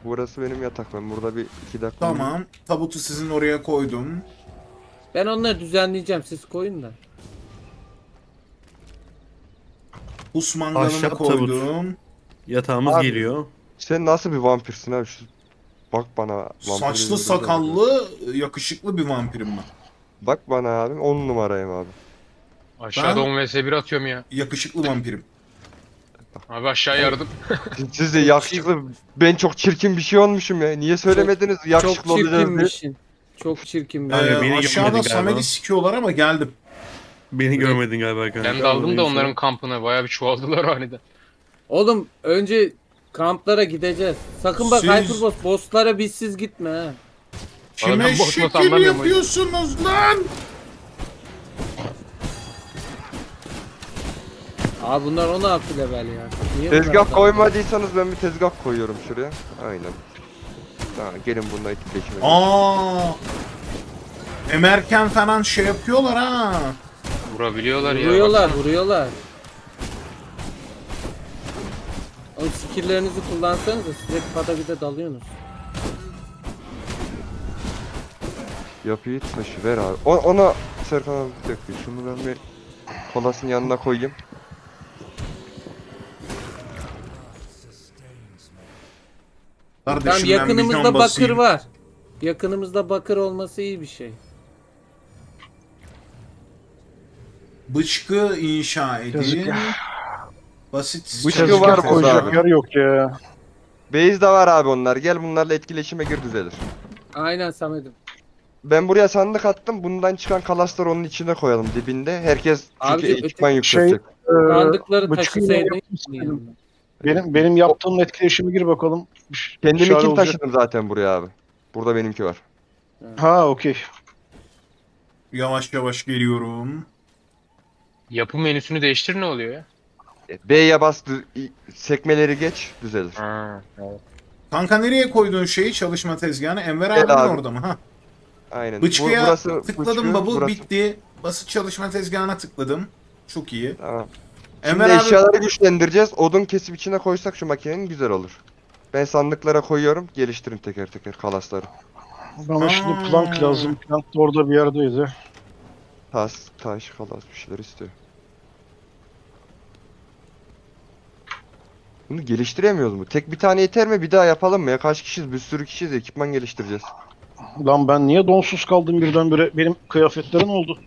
Speaker 6: Burası benim yatak. Ben burada bir iki dakika.
Speaker 1: Tamam. Tabutu sizin oraya koydum.
Speaker 2: Ben onları düzenleyeceğim. Siz koyun da.
Speaker 1: Hus mangalını
Speaker 4: Ahşap
Speaker 1: koydum.
Speaker 4: Yatağımız
Speaker 6: Abi.
Speaker 4: geliyor.
Speaker 6: Sen nasıl bir vampirsin abi? Şu... Bak bana. vampir
Speaker 1: Saçlı sakallı yakışıklı bir vampirim ben.
Speaker 6: Bak bana abi. 10 numarayım abi.
Speaker 3: Aşağıda 10 vs 1 atıyorum ya.
Speaker 1: Yakışıklı vampirim.
Speaker 3: Abi aşağı yardım.
Speaker 6: Siz de (laughs) yakışıklı. Ben çok çirkin bir şey olmuşum ya. Niye söylemediniz?
Speaker 2: Çok
Speaker 6: Yakışıklı olacağız diye.
Speaker 2: çirkinmişsin. Çok çirkin bir
Speaker 4: Abi,
Speaker 1: Ee,
Speaker 4: beni
Speaker 1: aşağıda
Speaker 4: görmedin galiba.
Speaker 1: Samet'i sikiyorlar ama geldim.
Speaker 4: Beni görmedin galiba kanka.
Speaker 3: Ben de aldım da onların kampına. Bayağı bir çoğaldılar aniden.
Speaker 2: Oğlum önce kamplara gideceğiz. Sakın bak
Speaker 1: Siz-
Speaker 2: Hyperboss bosslara bizsiz gitme ha.
Speaker 1: Kime şekil
Speaker 3: o
Speaker 1: yapıyorsunuz lan?
Speaker 2: Abi bunlar 16 level ya. Niye
Speaker 6: Tezgah koymadıysanız ben bir tezgah koyuyorum şuraya. Aynen. Tamam gelin bununla etkileşime.
Speaker 1: Aa. Emerken falan şey yapıyorlar ha.
Speaker 3: Vurabiliyorlar ya.
Speaker 2: Vuruyorlar vuruyorlar. Oğlum skilllerinizi kullansanız da size pada bir de dalıyorsunuz.
Speaker 6: Yapıyı taşı ver abi. O, ona Serkan abi bir dakika. Şunu ben bir kolasın yanına koyayım.
Speaker 1: Kardeşim
Speaker 2: Tamam yakınımızda bakır var. Yakınımızda bakır olması iyi bir şey.
Speaker 1: Bıçkı inşa edin.
Speaker 5: Yazık.
Speaker 1: Basit
Speaker 6: Bıçkı var burada
Speaker 5: koyacak
Speaker 6: abi.
Speaker 5: yer yok ya.
Speaker 6: Base de var abi onlar. Gel bunlarla etkileşime gir düzelir.
Speaker 2: Aynen Samet'im.
Speaker 6: Ben buraya sandık attım. Bundan çıkan kalasları onun içine koyalım dibinde. Herkes çünkü
Speaker 2: Abicim,
Speaker 6: ekipman yükseltecek.
Speaker 5: Ee,
Speaker 2: Sandıkları
Speaker 5: bıçkıyla
Speaker 2: taşısaydın.
Speaker 5: yapmışsın. Benim benim yaptığım etkileşime gir bakalım. Bir- bir
Speaker 6: Kendimi
Speaker 5: şeyler
Speaker 6: kim
Speaker 5: olacak.
Speaker 6: taşıdım zaten buraya abi. Burada benimki var.
Speaker 5: Ha okey.
Speaker 1: Yavaş yavaş geliyorum.
Speaker 3: Yapı menüsünü değiştir ne oluyor ya?
Speaker 6: B'ye bas dü- i- sekmeleri geç düzelir.
Speaker 3: Ha, evet.
Speaker 1: Kanka nereye koyduğun şeyi çalışma tezgahını? Enver
Speaker 6: Gel
Speaker 1: abinin
Speaker 6: abi.
Speaker 1: orada mı? Ha.
Speaker 6: Aynen. Bu-
Speaker 1: Bıçkıya
Speaker 6: burası
Speaker 1: tıkladım
Speaker 6: bıçkı,
Speaker 1: bubble
Speaker 6: burası-
Speaker 1: bitti. Basit çalışma tezgahına tıkladım. Çok iyi.
Speaker 6: Tamam. Şimdi
Speaker 1: Enver abi
Speaker 6: eşyaları güçlendireceğiz. Odun kesip içine koysak şu makinenin güzel olur. Ben sandıklara koyuyorum. Geliştirin teker teker kalasları.
Speaker 5: Bana şimdi
Speaker 1: Aa.
Speaker 5: plank lazım. Plank da orada bir yerdeydi.
Speaker 6: Tas, taş, kalas bir şeyler istiyor. Bunu geliştiremiyoruz mu? Tek bir tane yeter mi? Bir daha yapalım mı ya? Kaç kişiyiz? Bir sürü kişiyiz. Ekipman geliştireceğiz.
Speaker 5: Lan ben niye donsuz kaldım birdenbire? Benim kıyafetlerim oldu.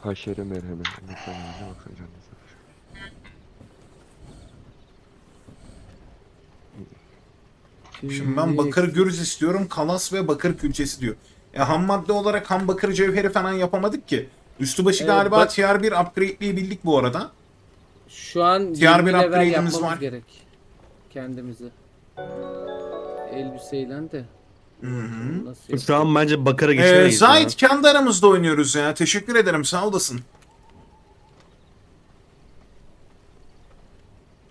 Speaker 6: Haşere bakacağım.
Speaker 1: Şimdi ben bakır gürüz istiyorum. Kalas ve bakır külçesi diyor. E, ham madde olarak ham bakır cevheri falan yapamadık ki. Üstü başı
Speaker 2: Evet,
Speaker 1: galiba
Speaker 2: bak-
Speaker 1: tier 1 upgrade'leyebildik bu arada.
Speaker 2: Şu an
Speaker 1: Diğer
Speaker 2: 20
Speaker 1: bir
Speaker 2: level
Speaker 1: upgrade'imiz
Speaker 2: yapmamız
Speaker 1: var.
Speaker 2: gerek. Kendimizi. Elbiseyle de.
Speaker 1: Hı hı.
Speaker 2: Nasıl
Speaker 4: Şu an bence bakara
Speaker 1: Ee,
Speaker 4: geçemeyiz ya.
Speaker 1: Zahit kendi aramızda oynuyoruz ya. Teşekkür ederim sağ olasın.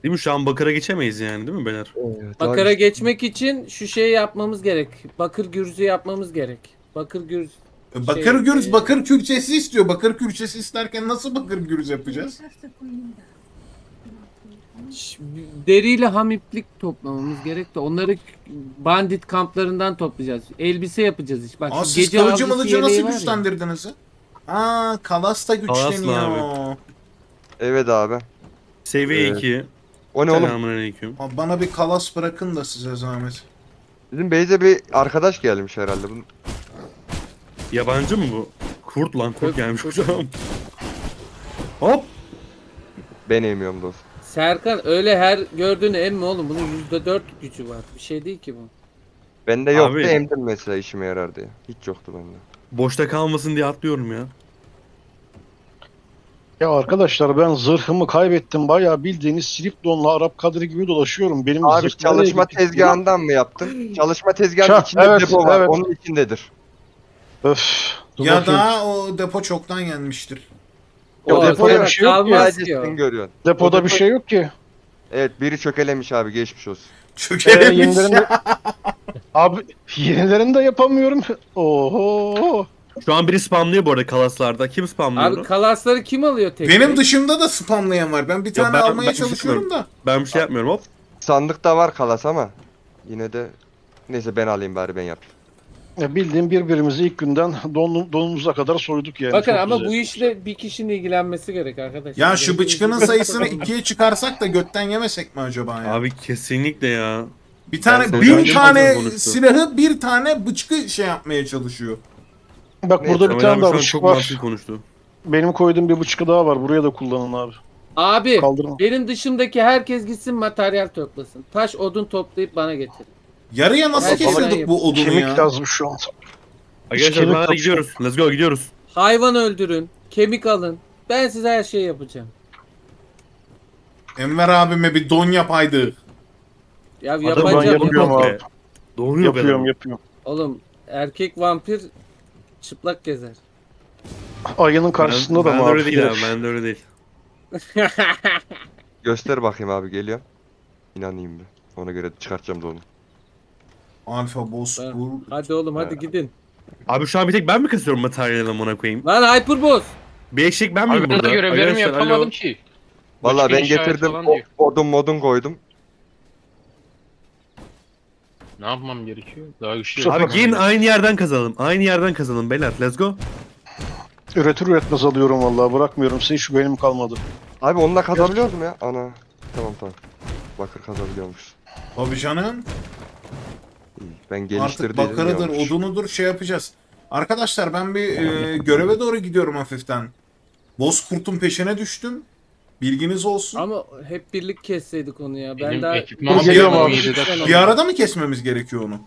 Speaker 4: Değil mi? Şu an bakara geçemeyiz yani değil mi beyler?
Speaker 6: Evet,
Speaker 2: Bakara
Speaker 6: abi.
Speaker 2: geçmek için şu şeyi yapmamız gerek. Bakır gürzü yapmamız gerek. Bakır gürz.
Speaker 1: E, Bakır
Speaker 2: Şey,
Speaker 1: gürüz
Speaker 2: e-
Speaker 1: bakır külçesi istiyor. Bakır külçesi isterken nasıl bakır gürüz yapacağız?
Speaker 2: Deriyle ham iplik toplamamız gerek de onları bandit kamplarından toplayacağız. Elbise yapacağız işte. Bak
Speaker 1: Aa, siz
Speaker 2: gece
Speaker 1: kılıcı mılıcı nasıl güçlendirdiniz? Aa Kalas da
Speaker 4: Kalas'la
Speaker 1: güçleniyor.
Speaker 6: Evet abi.
Speaker 4: Seviye
Speaker 6: Evet.
Speaker 4: 2.
Speaker 6: O ne oğlum?
Speaker 4: Selamünaleyküm.
Speaker 1: Aa, Bana bir kalas bırakın da size zahmet.
Speaker 6: Bizim Beyze bir arkadaş gelmiş herhalde. Bunun
Speaker 4: Yabancı mı bu? Kurt lan kurt gelmiş kucağım. Hop!
Speaker 6: ben emiyorum dostum.
Speaker 2: Serkan öyle her gördüğünü emme oğlum. Bunun %4 gücü var. Bir şey değil ki bu.
Speaker 6: Bende yoktu
Speaker 4: Abi.
Speaker 6: emdim mesela işime yarar diye. Hiç yoktu bende.
Speaker 4: Boşta kalmasın diye atlıyorum ya.
Speaker 5: Ya arkadaşlar ben zırhımı kaybettim. Bayağı bildiğiniz silip donla Arap kadri gibi dolaşıyorum. Benim
Speaker 6: Abi
Speaker 5: zırh
Speaker 6: çalışma
Speaker 5: gitti?
Speaker 6: tezgahından mı yaptın? Çalışma tezgahının içinde
Speaker 5: evet,
Speaker 6: depo var.
Speaker 5: evet.
Speaker 6: Onun içindedir.
Speaker 5: Öf. Dur
Speaker 1: ya
Speaker 5: bakayım.
Speaker 1: da o depo çoktan yenmiştir.
Speaker 6: O
Speaker 2: O
Speaker 6: depoda bir şey yok ki. Sadece sen görüyorsun.
Speaker 5: Depoda
Speaker 6: o
Speaker 5: bir
Speaker 6: depo-
Speaker 5: şey yok ki.
Speaker 6: Evet biri çökelemiş abi geçmiş olsun.
Speaker 5: Ee,
Speaker 1: Çökelemiş.
Speaker 5: yenilerini... (laughs) Abi yenilerini de yapamıyorum. (laughs) Oho.
Speaker 4: Şu an biri spamlıyor bu arada kalaslarda. Kim spamlıyor
Speaker 2: Abi
Speaker 4: onu?
Speaker 2: kalasları kim alıyor tek
Speaker 1: Benim dışımda da spamlayan var. Ben bir tane
Speaker 4: ben-
Speaker 1: almaya
Speaker 4: ben
Speaker 1: çalışıyorum da.
Speaker 4: Ben bir şey yapmıyorum hop.
Speaker 6: Sandıkta var kalas ama yine de neyse ben alayım bari ben yapayım.
Speaker 5: Ya bildiğim birbirimizi ilk günden don, donumuza kadar soyduk yani.
Speaker 2: Bakın
Speaker 5: Çok
Speaker 2: ama
Speaker 5: güzel.
Speaker 2: bu işle bir kişinin ilgilenmesi gerek arkadaşlar.
Speaker 1: Ya şu bıçkının sayısını ikiye çıkarsak da götten yemesek mi acaba ya?
Speaker 4: Abi kesinlikle ya.
Speaker 1: bir tane
Speaker 4: Ben
Speaker 1: bin tane silahı bir tane bıçkı şey yapmaya çalışıyor.
Speaker 5: Bak
Speaker 6: Neyse,
Speaker 5: burada bir tane daha
Speaker 4: çok
Speaker 5: var.
Speaker 4: konuştu.
Speaker 5: Benim koyduğum bir bıçkı daha var. Buraya da kullanın abi.
Speaker 2: Abi
Speaker 5: Kaldırma.
Speaker 2: benim dışımdaki herkes gitsin materyal toplasın. Taş odun toplayıp bana getirin.
Speaker 1: Yarıya nasıl
Speaker 2: Her şeyden
Speaker 1: kesiyorduk bu odunu
Speaker 5: Kemik
Speaker 1: ya?
Speaker 5: lazım şu an.
Speaker 4: Arkadaşlar
Speaker 5: kemik
Speaker 4: bana
Speaker 5: kapsın.
Speaker 4: gidiyoruz. Let's go gidiyoruz.
Speaker 2: Hayvan öldürün, kemik alın. Ben size her şeyi yapacağım.
Speaker 1: Enver abime bir don yapaydı.
Speaker 2: Ya
Speaker 5: ben yapıyorum
Speaker 2: yapacağım.
Speaker 5: abi.
Speaker 4: Be.
Speaker 5: Yapıyorum yapıyorum.
Speaker 2: Oğlum erkek vampir çıplak gezer.
Speaker 5: Ayının
Speaker 4: Ben,
Speaker 5: karşısında da
Speaker 4: ben
Speaker 5: mı
Speaker 4: de öyle değil abi. Ben de öyle değil. (laughs)
Speaker 6: Göster bakayım abi geliyorum. İnanayım bir. Ona göre çıkartacağım da onu.
Speaker 1: Alfa Bozkur.
Speaker 2: hadi oğlum hadi gidin.
Speaker 4: Abi şu an bir tek ben mi kasıyorum materyal amına koyayım?
Speaker 2: Lan Hyperboss.
Speaker 4: Bir eşek ben miyim
Speaker 3: Abi ben
Speaker 4: burada?
Speaker 3: de görevlerimi
Speaker 4: Arkadaşlar,
Speaker 3: yapamadım
Speaker 4: alo.
Speaker 3: ki.
Speaker 6: Vallahi
Speaker 3: Başka
Speaker 6: ben
Speaker 3: işaret
Speaker 6: getirdim.
Speaker 3: falan
Speaker 6: o-
Speaker 3: diyor.
Speaker 6: Odun modun koydum.
Speaker 3: Ne yapmam gerekiyor? Daha güçlü
Speaker 5: Abi
Speaker 4: gelin aynı yerden kazanalım. Aynı yerden kazanalım beyler. Let's go.
Speaker 5: Üretir üretmez alıyorum vallahi bırakmıyorum. Senin şu benim kalmadı.
Speaker 6: Abi onunla kazabiliyoruz mu ya? Ana. Tamam tamam. Bakır kazabiliyormuş.
Speaker 1: Tabii canım.
Speaker 6: Ben
Speaker 1: Artık
Speaker 6: geliştirdim.
Speaker 1: bakırıdır, odunudur şey yapacağız. Arkadaşlar ben bir e, göreve doğru gidiyorum hafiften. Bozkurt'un peşine düştüm. Bilginiz olsun.
Speaker 2: Ama hep birlik kesseydik onu ya. Ben
Speaker 3: Benim
Speaker 2: daha.
Speaker 3: 17'de kaldı.
Speaker 1: Bir arada mı kesmemiz gerekiyor onu?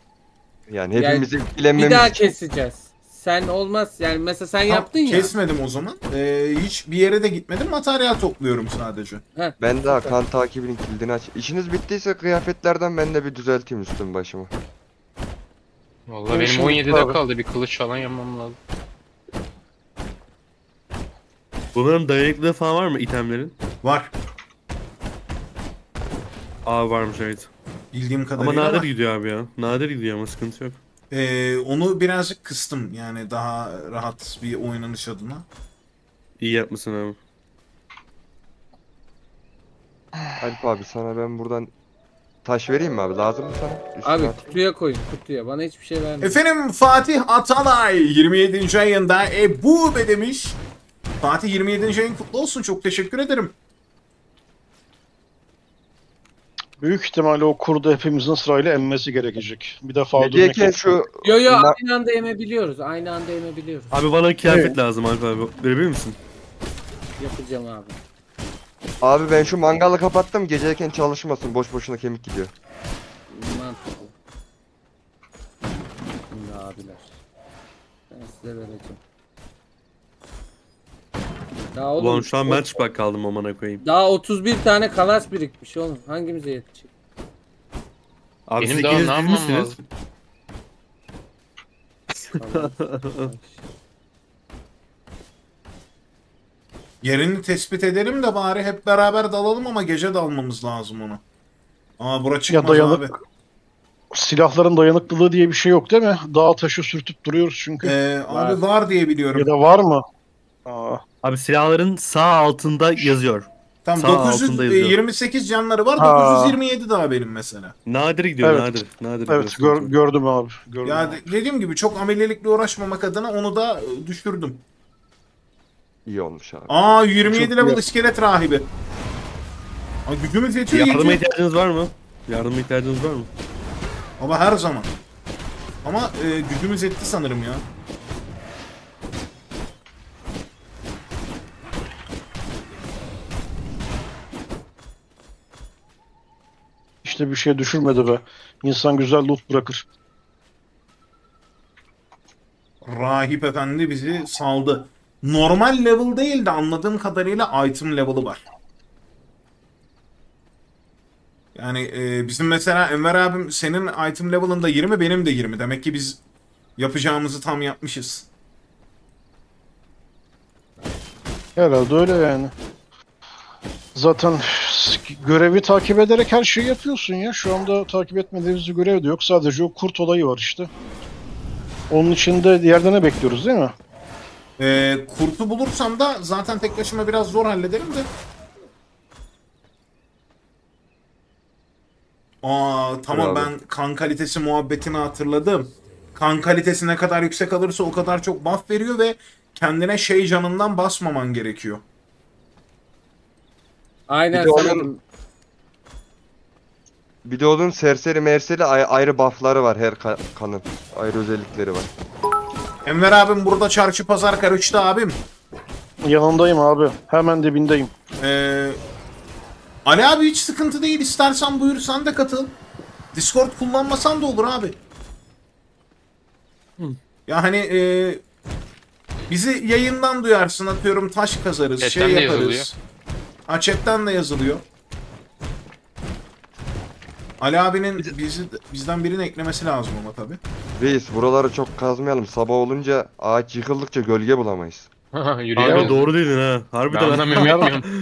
Speaker 6: Yani
Speaker 2: Yani
Speaker 6: hepimizin
Speaker 2: bir daha keseceğiz. Sen olmaz yani mesela sen yaptın ya.
Speaker 1: Kesmedim o zaman. E, hiç bir yere de gitmedim. Materyal topluyorum sadece.
Speaker 2: Heh,
Speaker 6: Ben daha
Speaker 2: süper.
Speaker 6: kan takibinin kilidini aç. İşiniz bittiyse kıyafetlerden ben de bir düzelteyim üstüm başımı.
Speaker 3: Vallahi
Speaker 5: Ben
Speaker 3: benim
Speaker 5: şimdi
Speaker 3: 17'de
Speaker 5: abi.
Speaker 3: kaldı. Bir kılıç falan yapmam lazım.
Speaker 4: Bunların dayanıklılığı falan var mı itemlerin?
Speaker 1: Var.
Speaker 4: Aa varmış evet.
Speaker 1: Bildiğim
Speaker 4: Ama
Speaker 1: kadarıyla
Speaker 4: nadir
Speaker 1: var.
Speaker 4: gidiyor abi ya. Nadir gidiyor ama sıkıntı yok.
Speaker 1: E, onu birazcık kıstım. Yani daha rahat bir oynanış adına.
Speaker 4: İyi yapmışsın abi.
Speaker 6: Alp abi sana ben buradan taş vereyim mi abi? Lazım mı sana? Üstüne
Speaker 2: Abi
Speaker 6: at.
Speaker 2: kutuya koyun kutuya. Bana hiçbir şey vermeyin.
Speaker 1: Efendim Fatih Atalay 27. ayında Ebu be demiş. Fatih 27. ayın kutlu olsun. Çok teşekkür ederim.
Speaker 5: Büyük ihtimalle o kurdu hepimizin sırayla emmesi gerekecek. Bir defa
Speaker 6: Yediyken şu...
Speaker 2: Yo yo aynı anda emebiliyoruz. Aynı anda emebiliyoruz.
Speaker 4: Abi bana kıyafet Evet. lazım Alp abi. Verebilir misin?
Speaker 2: Yapacağım abi.
Speaker 6: Abi ben şu mangalı kapattım. Geceyken çalışmasın. Boş boşuna kemik gidiyor.
Speaker 2: Mantıklı. Şimdi abiler. Ben size vereceğim. Ya oğlum,
Speaker 4: Ulan şu an ben çıplak kaldım amına koyayım.
Speaker 2: Daha 31 tane kalas birikmiş oğlum. Hangimize yetecek?
Speaker 4: Abi
Speaker 3: Benim
Speaker 4: siz
Speaker 3: daha
Speaker 4: ikiniz
Speaker 3: ne yapmam
Speaker 4: dizmişsiniz.
Speaker 3: lazım? (laughs)
Speaker 1: Yerini tespit edelim de bari hep beraber dalalım ama gece dalmamız lazım onu. Aa bura çıkmaz
Speaker 5: dayanık-
Speaker 1: abi.
Speaker 5: Silahların dayanıklılığı diye bir şey yok değil mi? Dağ taşı sürtüp duruyoruz çünkü.
Speaker 1: Ee, abi var diye biliyorum.
Speaker 5: ya da var mı? Aa,
Speaker 4: Abi silahların sağ altında yazıyor.
Speaker 1: Tam
Speaker 4: sağ altında yazıyor.
Speaker 1: 928 canları var.
Speaker 5: Ha.
Speaker 1: 927 daha benim mesela.
Speaker 4: Nadir gidiyor
Speaker 5: Evet.
Speaker 4: nadir. Nadir
Speaker 5: evet
Speaker 4: gidiyor.
Speaker 5: gör- gördüm abi. Gördüm.
Speaker 1: Ya de- dediğim gibi çok amelilikle uğraşmamak adına onu da e, düşürdüm.
Speaker 6: İyi olmuş abi.
Speaker 1: Aa 27
Speaker 5: Çok
Speaker 1: level
Speaker 5: iyi.
Speaker 1: iskelet rahibi. Aa, gücümüz yetiyor
Speaker 4: Yardıma
Speaker 1: yetiyor.
Speaker 4: ihtiyacınız var mı? Yardıma ihtiyacınız var mı?
Speaker 1: Ama her zaman. Ama e, gücümüz yetti sanırım ya.
Speaker 5: İşte bir şey düşürmedi be. İnsan güzel loot bırakır.
Speaker 1: Rahip efendi bizi saldı. Normal level değil de anladığım kadarıyla item level'ı var. Yani e, bizim mesela Enver abim senin item level'ında 20 benim de 20. Demek ki biz yapacağımızı tam yapmışız.
Speaker 5: Herhalde öyle yani. Zaten görevi takip ederek her şeyi yapıyorsun ya. Şu anda takip etmediğimiz bir görev de yok. Sadece o kurt olayı var işte. Onun için de diğerde ne bekliyoruz değil mi?
Speaker 1: E, kurtu bulursam da zaten tek başıma biraz zor hallederim de. Aa tamam
Speaker 6: Bravo.
Speaker 1: ben kan kalitesi muhabbetini hatırladım. Kan kalitesi ne kadar yüksek alırsa o kadar çok buff veriyor ve kendine şey canından basmaman gerekiyor.
Speaker 2: Aynen
Speaker 6: Bir de onun- Bir de onun serseri merseri ay- ayrı buffları var her ka- kanın. Ayrı özellikleri var.
Speaker 1: Enver abim burada çarşı pazar karıştı abim.
Speaker 5: Yanındayım abi. Hemen dibindeyim.
Speaker 1: Ee, Ali abi hiç sıkıntı değil. İstersen buyur sen de katıl. Discord kullanmasan da olur abi. Ya hani e, bizi yayından duyarsın atıyorum taş kazarız
Speaker 3: Chatten
Speaker 1: şey
Speaker 3: de
Speaker 1: yaparız.
Speaker 3: yazılıyor.
Speaker 1: Ha chatten de yazılıyor. Ali abinin bizi bizden birini eklemesi lazım ama tabi.
Speaker 6: Reis buraları çok kazmayalım. Sabah olunca ağaç yıkıldıkça gölge bulamayız. (laughs)
Speaker 4: Abi doğru dedin ha.
Speaker 3: Ben
Speaker 4: Harbiden ha.
Speaker 3: anlamıyorum. (laughs)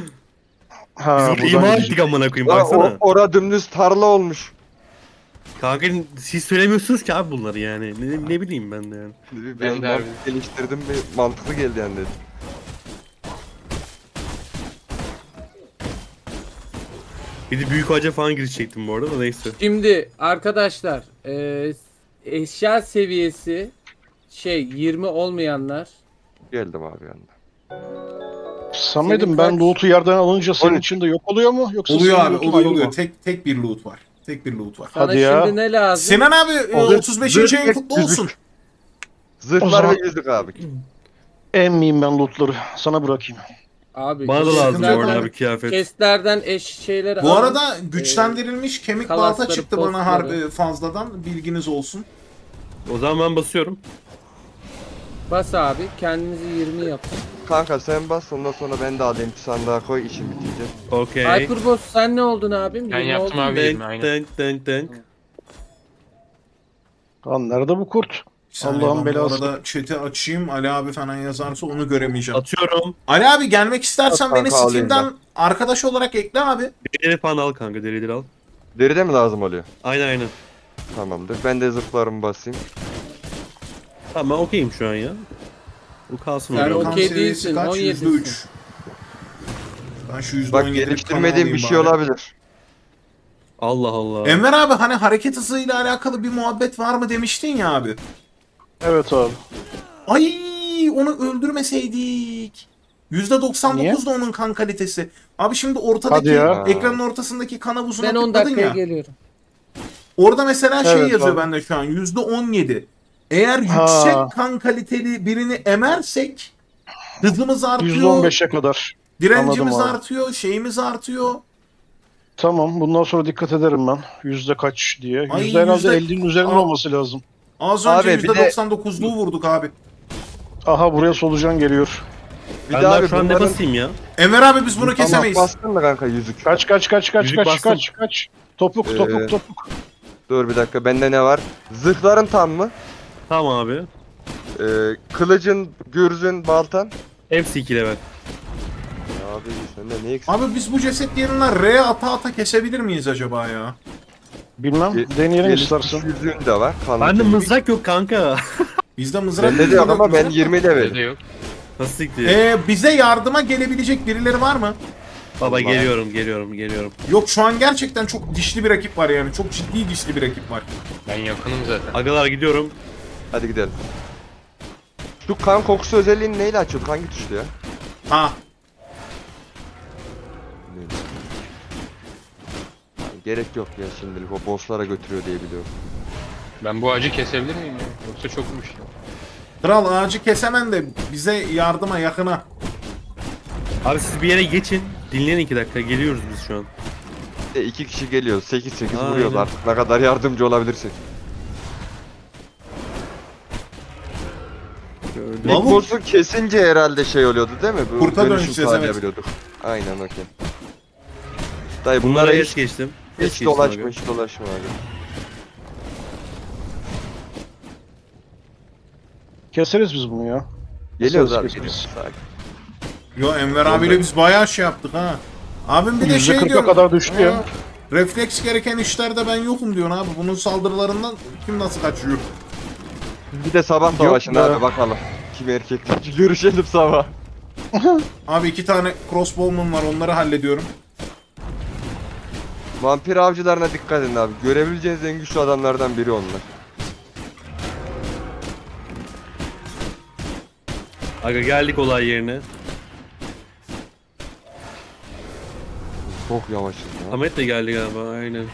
Speaker 5: Ha,
Speaker 4: Biz burada
Speaker 5: buradan
Speaker 4: imha ettik amına koyayım
Speaker 6: Ya,
Speaker 4: baksana.
Speaker 6: o, ora dümdüz tarla olmuş.
Speaker 4: Kanka siz söylemiyorsunuz ki abi bunları yani. Ne, ne bileyim ben de yani.
Speaker 6: Ben,
Speaker 3: Ben de
Speaker 6: mantık geliştirdim bir mantıklı geldi yani dedim.
Speaker 4: Bir de büyük ağaca falan girişecektim bu arada da neyse.
Speaker 2: Şimdi arkadaşlar e, eşya seviyesi şey 20 olmayanlar
Speaker 6: Geldim abi yanına.
Speaker 5: Samet'im
Speaker 2: Senin
Speaker 5: ben
Speaker 2: kaç-
Speaker 5: loot'u yerden alınca senin
Speaker 6: 13.
Speaker 5: içinde yok oluyor mu? Yoksa
Speaker 1: Oluyor
Speaker 5: senin
Speaker 1: abi
Speaker 5: loot'un
Speaker 1: oluyor
Speaker 5: ayrı
Speaker 1: oluyor.
Speaker 5: mı?
Speaker 1: Tek tek bir loot var. Tek bir loot var.
Speaker 2: sana
Speaker 5: Hadi ya.
Speaker 2: şimdi ne lazım?
Speaker 1: Sinan abi e,
Speaker 5: Olur.
Speaker 1: 35. ayın kutlu olsun. O
Speaker 6: Zırhlar
Speaker 5: zaman-
Speaker 6: ve yüzük abi.
Speaker 5: Emmeyeyim ben loot'ları. Sana bırakayım.
Speaker 2: Abi
Speaker 4: Bana da lazım bu arada abi kıyafet.
Speaker 2: Kestlerden eş şeyleri
Speaker 1: Bu
Speaker 2: alın.
Speaker 1: arada güçlendirilmiş kemik balta çıktı bana
Speaker 2: postları.
Speaker 1: harbi fazladan. Bilginiz olsun.
Speaker 4: O zaman ben basıyorum.
Speaker 2: bas abi kendinizi 20 yapın.
Speaker 6: Kanka sen bas ondan sonra ben de alayım bir sandığa koy işim bitecek.
Speaker 4: Okey.
Speaker 2: Hyperboss sen ne oldun abim?
Speaker 3: Ben
Speaker 2: 20
Speaker 3: yaptım abi.
Speaker 4: Denk
Speaker 3: yirmi, aynen.
Speaker 4: denk denk denk.
Speaker 5: Lan nerede bu kurt? Allah'ın
Speaker 1: ben bu
Speaker 5: belası.
Speaker 1: arada chat'i açayım. Ali abi falan yazarsa onu göremeyeceğim.
Speaker 4: Atıyorum.
Speaker 1: Ali abi gelmek istersen
Speaker 6: At
Speaker 1: beni
Speaker 6: kanka, alayım
Speaker 1: Steam'den arkadaş olarak ekle abi.
Speaker 4: Derileri falan al kanka derileri al.
Speaker 6: Deri de mi lazım oluyor?
Speaker 4: Aynen aynen.
Speaker 6: Tamamdır. Ben de zırhlarımı basayım.
Speaker 4: Tamam ben okeyim şu an ya. Bu kalsın
Speaker 2: Yani
Speaker 4: oraya.
Speaker 2: okey değilsin,
Speaker 1: kaç?
Speaker 2: 17'sin.
Speaker 1: %3. Ben şu %17
Speaker 6: Bak geliştirmediğim bir şey
Speaker 1: bari.
Speaker 6: olabilir.
Speaker 4: Allah Allah.
Speaker 1: Enver abi hani hareket hızıyla alakalı bir muhabbet var mı demiştin ya abi.
Speaker 5: Evet abi.
Speaker 1: Ay onu öldürmeseydik. %99
Speaker 5: Niye?
Speaker 1: da onun kan kalitesi. Abi şimdi ortadaki
Speaker 5: ya.
Speaker 1: ekranın ortasındaki kan havuzuna
Speaker 2: Ben 10
Speaker 1: tıkladın
Speaker 2: dakikaya
Speaker 1: ya.
Speaker 2: geliyorum.
Speaker 1: Orada mesela şey
Speaker 5: Evet,
Speaker 1: yazıyor
Speaker 5: abi.
Speaker 1: bende şu an %17. Eğer
Speaker 5: Ha.
Speaker 1: yüksek kan kaliteli birini emersek hızımız artıyor,
Speaker 5: %15'e kadar.
Speaker 1: direncimiz
Speaker 5: Anladım abi.
Speaker 1: artıyor, şeyimiz artıyor.
Speaker 5: Tamam bundan sonra dikkat ederim ben. Yüzde kaç diye.
Speaker 1: Ay,
Speaker 5: Yüzde herhalde
Speaker 1: yüzde-
Speaker 5: 50'nin üzerinde
Speaker 1: Aa.
Speaker 5: olması lazım.
Speaker 1: Az önce
Speaker 6: Abi bir de-
Speaker 1: %99'luğu vurduk abi.
Speaker 5: Aha buraya solucan geliyor.
Speaker 6: Bir
Speaker 4: Ben daha
Speaker 6: abi
Speaker 4: şu an ne
Speaker 6: bunların...
Speaker 4: basayım ya?
Speaker 1: Enver abi biz bunu
Speaker 6: Tamam,
Speaker 1: kesemeyiz.
Speaker 6: Bastın mı kanka yüzük?
Speaker 5: Kaç kaç kaç kaç
Speaker 4: Yüzük
Speaker 5: kaç
Speaker 4: bastım.
Speaker 5: kaç kaç. Topuk
Speaker 6: Ee,
Speaker 5: topuk topuk.
Speaker 6: Dur bir dakika bende ne var? Zırhların tam mı?
Speaker 4: Tamam abi.
Speaker 6: Ee, kılıcın, gürzün, baltan.
Speaker 4: Hepsi 2 level.
Speaker 6: Ya Abi sende ne eksik?
Speaker 1: Abi biz bu cesetlerinden R ata ata kesebilir miyiz acaba ya?
Speaker 5: Bilmem
Speaker 6: Ge-
Speaker 5: deneyelim istersen.
Speaker 6: Yüzüğün de var. Kanlı
Speaker 4: Bende mızrak yok kanka. (laughs)
Speaker 1: Bizde mızrak
Speaker 6: Bende de yok ama ben 20
Speaker 3: Bende de yok.
Speaker 4: Nasıl siktir?
Speaker 1: Ee, bize yardıma gelebilecek birileri var mı?
Speaker 4: Baba
Speaker 6: Allah.
Speaker 4: geliyorum geliyorum geliyorum.
Speaker 1: Yok şu an gerçekten çok dişli bir rakip var yani. Çok ciddi dişli bir rakip var.
Speaker 3: Ben yakınım zaten.
Speaker 4: Agalar gidiyorum.
Speaker 6: Hadi gidelim. Şu kan kokusu özelliğini neyle açıyorduk? Hangi tuştu ya?
Speaker 1: Ha
Speaker 6: Gerek yok ya şimdilik o bosslara götürüyor diye biliyorum.
Speaker 3: Ben bu ağacı kesebilir miyim ya? Yoksa çokmuş
Speaker 1: kral ağacı kesemen de bize yardıma yakına.
Speaker 4: Abi siz bir yere geçin. Dinleyin 2 dakika. Geliyoruz biz şu an.
Speaker 6: E, iki kişi geliyor 8-8
Speaker 4: Aynen.
Speaker 6: vuruyoruz artık ne kadar yardımcı olabilirsek.
Speaker 4: Gördüm.
Speaker 6: İlk
Speaker 1: Lavuk-
Speaker 6: boss'u kesince herhalde şey oluyordu değil mi? Bu
Speaker 1: Kurta dönüşeceğiz, evet.
Speaker 6: sağlayabiliyorduk. Aynen okey. Dayı
Speaker 4: Bunlara
Speaker 6: bunlara
Speaker 4: es
Speaker 6: hiç,
Speaker 4: geçtim.
Speaker 6: Hiç
Speaker 4: geçtim
Speaker 6: dolaşma hiç dolaşma abi.
Speaker 5: Keseriz biz bunu ya.
Speaker 6: Geliyoruz
Speaker 5: Keseriz,
Speaker 6: abi
Speaker 5: keseriz.
Speaker 6: geliyoruz. Sakin.
Speaker 1: Yo Enver abiyle biz bayağı şey yaptık ha. Abim bir de şey
Speaker 5: %40'a
Speaker 1: diyor.
Speaker 5: kadar düştü ya.
Speaker 1: Ha, Refleks gereken işlerde ben yokum diyorsun abi. Bunun saldırılarından kim nasıl kaçıyor?
Speaker 6: Bir de sabah savaşın
Speaker 5: be.
Speaker 6: abi bakalım. Kim erkek? (laughs) Görüşelim sabah.
Speaker 1: Abi iki tane crossbow'um var onları hallediyorum.
Speaker 6: Vampir avcılarına dikkat edin abi. Görebileceğiniz en güçlü adamlardan biri onlar.
Speaker 4: Aga geldik olay yerine.
Speaker 6: Çok yavaşız ya.
Speaker 4: Ahmet de geldi galiba aynen.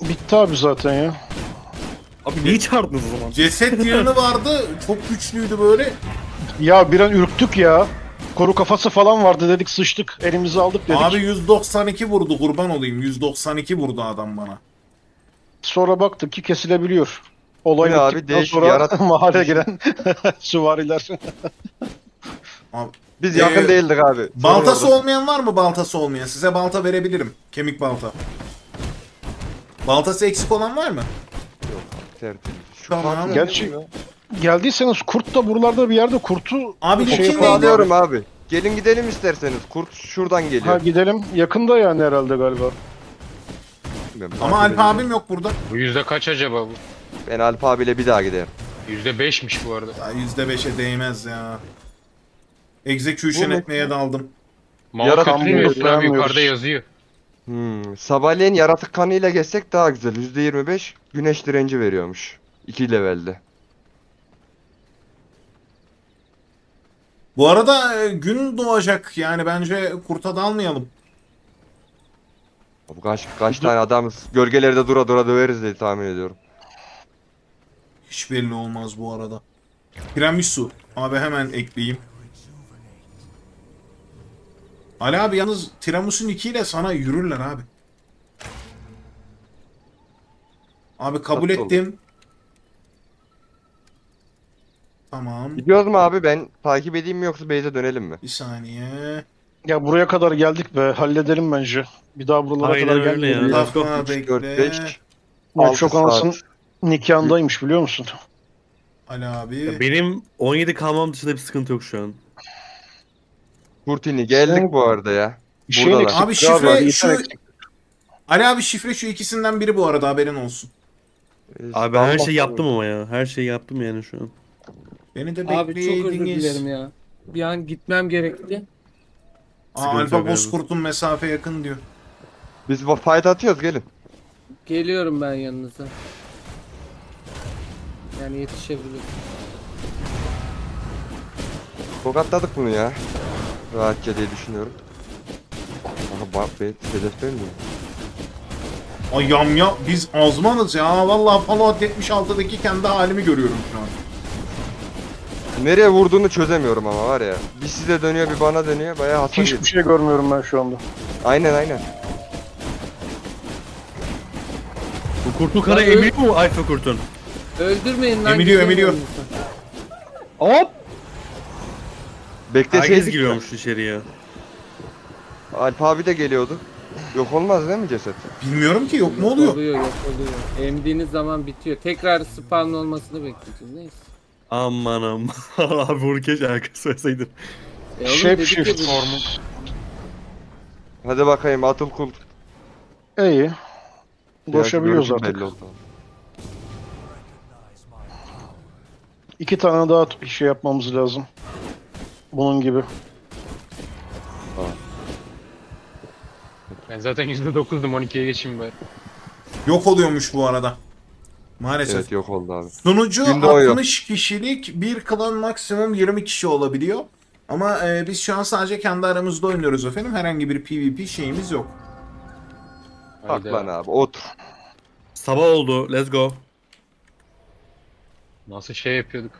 Speaker 5: Bitti abi zaten ya.
Speaker 4: Abi niye çağırdınız o zaman?
Speaker 1: Ceset yığını vardı. Çok güçlüydü böyle.
Speaker 5: Ya bir an ürktük ya. Koru kafası falan vardı dedik sıçtık. Elimizi aldık dedik.
Speaker 1: Abi 192 vurdu kurban olayım. 192 vurdu adam bana.
Speaker 5: Sonra baktık ki kesilebiliyor. Olay
Speaker 6: abi? Değişik,
Speaker 5: sonra
Speaker 6: yarat- (laughs)
Speaker 5: mahalle giren (laughs) süvariler.
Speaker 1: Abi,
Speaker 6: Biz
Speaker 1: Ee,
Speaker 6: yakın değildik abi.
Speaker 1: Baltası
Speaker 6: orada.
Speaker 1: olmayan var mı baltası olmayan? Size balta verebilirim. Kemik balta. Baltası eksik olan var mı?
Speaker 6: Tertemiz. Şu
Speaker 1: Tamam.
Speaker 5: Gerçi-? Geldiyseniz kurt da buralarda bir yerde kurtu
Speaker 1: Abi
Speaker 5: şey yapalım.
Speaker 1: neydi?
Speaker 6: Alıyorum abi. Gelin gidelim isterseniz. Kurt şuradan
Speaker 5: Ha
Speaker 6: geliyor.
Speaker 5: gidelim. Yakında yani herhalde galiba.
Speaker 6: Bilmiyorum,
Speaker 1: Ama Alp abim yok burada.
Speaker 3: Bu yüzde kaç acaba bu?
Speaker 6: Ben Alp abiyle bir daha giderim.
Speaker 3: Yüzde beşmiş bu arada.
Speaker 1: Ya %5'e değmez ya. Execution
Speaker 6: Bu-
Speaker 1: etmeye daldım.
Speaker 6: Yarak-
Speaker 3: götürmüyorsun abi yukarıda yazıyor.
Speaker 6: Hmm. Sabahleyin yaratık kanıyla geçsek daha güzel. %25 güneş direnci veriyormuş. 2 levelde.
Speaker 1: Bu arada e, gün doğacak yani bence kurta dalmayalım.
Speaker 6: Bu kaç kaç tane adamız gölgelerde dura dura döveriz diye tahmin ediyorum.
Speaker 1: Hiç belli olmaz bu arada. Tiramisu. Abi hemen ekleyeyim. Ali abi yalnız Tiramisu'nun 2 ile sana yürürler abi. Abi kabul
Speaker 6: Tatlı
Speaker 1: ettim. Tamam.
Speaker 6: Gidiyoruz mu abi? Ben takip edeyim mi yoksa base'e dönelim mi?
Speaker 1: Bir saniye.
Speaker 5: Ya buraya kadar geldik be. Halledelim bence. Bir daha buralara
Speaker 4: Aynen
Speaker 5: kadar
Speaker 4: öyle
Speaker 5: gelmeyelim.
Speaker 4: ya.
Speaker 1: Takma
Speaker 6: 3, 4,
Speaker 1: bekle.
Speaker 6: 5.
Speaker 5: Ya
Speaker 6: Altı
Speaker 5: çok
Speaker 6: saat.
Speaker 5: anasının nikahındaymış biliyor musun?
Speaker 1: Ali abi.
Speaker 4: Ya benim 17 kalmam dışında bir sıkıntı yok şu an.
Speaker 6: Kurtini geldik bu arada ya.
Speaker 5: Bir şeyin
Speaker 6: Buradalar.
Speaker 5: eksik.
Speaker 1: Abi şifre
Speaker 5: insan
Speaker 1: şu-
Speaker 5: eksik.
Speaker 1: Ali abi şifre şu ikisinden biri bu arada haberin olsun.
Speaker 6: Ee,
Speaker 4: Abi ben her
Speaker 6: Allah
Speaker 4: şeyi yaptım ama ya. Her şeyi yaptım yani şu an.
Speaker 1: Beni de
Speaker 2: Abi çok özür
Speaker 1: bekleyeydiniz.
Speaker 2: dilerim ya. Bir an gitmem gerekti.
Speaker 1: Aa,
Speaker 4: Sıkıntı
Speaker 1: Alfa
Speaker 4: abi.
Speaker 1: Bozkurt'un mesafe yakın diyor.
Speaker 6: Biz bu fight atıyoruz gelin.
Speaker 2: Geliyorum ben yanınıza. Yani yetişebilirim.
Speaker 6: Tokatladık bunu ya. Rahatça diye düşünüyorum. Aha bak be hedef miyim?
Speaker 1: Ay yam ya biz azmanız ya. Vallahi Fallout 76'daki kendi halimi görüyorum şu an.
Speaker 6: Nereye vurduğunu çözemiyorum ama var ya. Bir size dönüyor bir bana dönüyor bayağı hasar
Speaker 5: Hiçbir
Speaker 6: yedim.
Speaker 5: şey görmüyorum ben şu anda.
Speaker 6: Aynen aynen.
Speaker 4: Bu kanı
Speaker 2: Abi-
Speaker 4: emir mi bu alfa kurtun?
Speaker 2: Öldürmeyin lan.
Speaker 1: Emiliyor, emiliyor.
Speaker 2: oyuncusu.
Speaker 4: Hop! Herkes
Speaker 6: Bekleseydik.
Speaker 4: giriyormuş içeriye.
Speaker 6: Alp abi de geliyordu. Yok olmaz değil mi ceset?
Speaker 1: Bilmiyorum ki yok mu oluyor?
Speaker 2: Oluyor yok oluyor. Emdiğiniz zaman bitiyor. Tekrar spawn olmasını bekleyeceğiz. Neyse.
Speaker 4: Aman aman. (laughs) Abi bunu keşke arkası söyleseydin.
Speaker 2: E oğlum
Speaker 5: Shape
Speaker 2: dedik ya
Speaker 5: shift.
Speaker 2: biz-
Speaker 6: Hadi bakayım atıl kul.
Speaker 5: İyi. Koşabiliyoruz
Speaker 6: Belki
Speaker 5: artık.
Speaker 6: belli oldu.
Speaker 5: İki tane daha t- şey yapmamız lazım. Bunun gibi.
Speaker 3: Ben zaten %9'dum 12'ye geçeyim bari.
Speaker 1: Yok oluyormuş bu arada. Maalesef.
Speaker 6: Evet yok oldu abi.
Speaker 1: Sunucu
Speaker 6: Günde o yok.
Speaker 1: 60 kişilik, bir klan maksimum 20 kişi olabiliyor. Ama e, biz şu an sadece kendi aramızda oynuyoruz efendim. Herhangi bir PvP şeyimiz yok.
Speaker 6: Bak lan abi otur.
Speaker 4: Sabah oldu. Let's go.
Speaker 3: Nasıl şey yapıyorduk.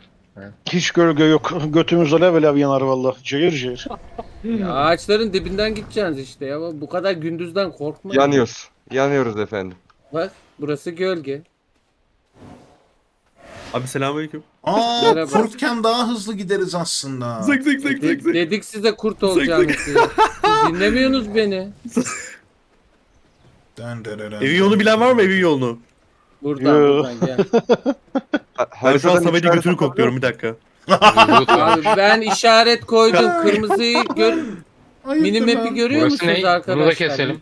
Speaker 5: Hiç gölge yok. Götümüz alev alev yanar valla. Cayır cayır.
Speaker 2: Ya ağaçların dibinden gideceksiniz işte ya. Bu kadar gündüzden korkmayın.
Speaker 6: Yanıyoruz. Yanıyoruz efendim.
Speaker 2: Bak burası gölge.
Speaker 4: Abi selamünaleyküm.
Speaker 1: Aa,
Speaker 2: Merhaba.
Speaker 1: kurtken daha hızlı gideriz aslında.
Speaker 4: Zık zık zık zık zık.
Speaker 2: dedik size kurt olacağınızı. Siz dinlemiyorsunuz beni.
Speaker 1: Dön, dön, dön, dön.
Speaker 4: Evin yolunu bilen var mı evin yolunu?
Speaker 2: Buradan
Speaker 5: Yo.
Speaker 2: buradan gel.
Speaker 4: Ben şu an
Speaker 6: işaret
Speaker 4: götünü kokluyorum bir dakika.
Speaker 2: Abi ben işaret koydum. Kırmızıyı gör minimap'i görüyor
Speaker 3: Burası
Speaker 2: musunuz
Speaker 3: ne? Bunu da
Speaker 2: arkadaşlar?
Speaker 3: keselim.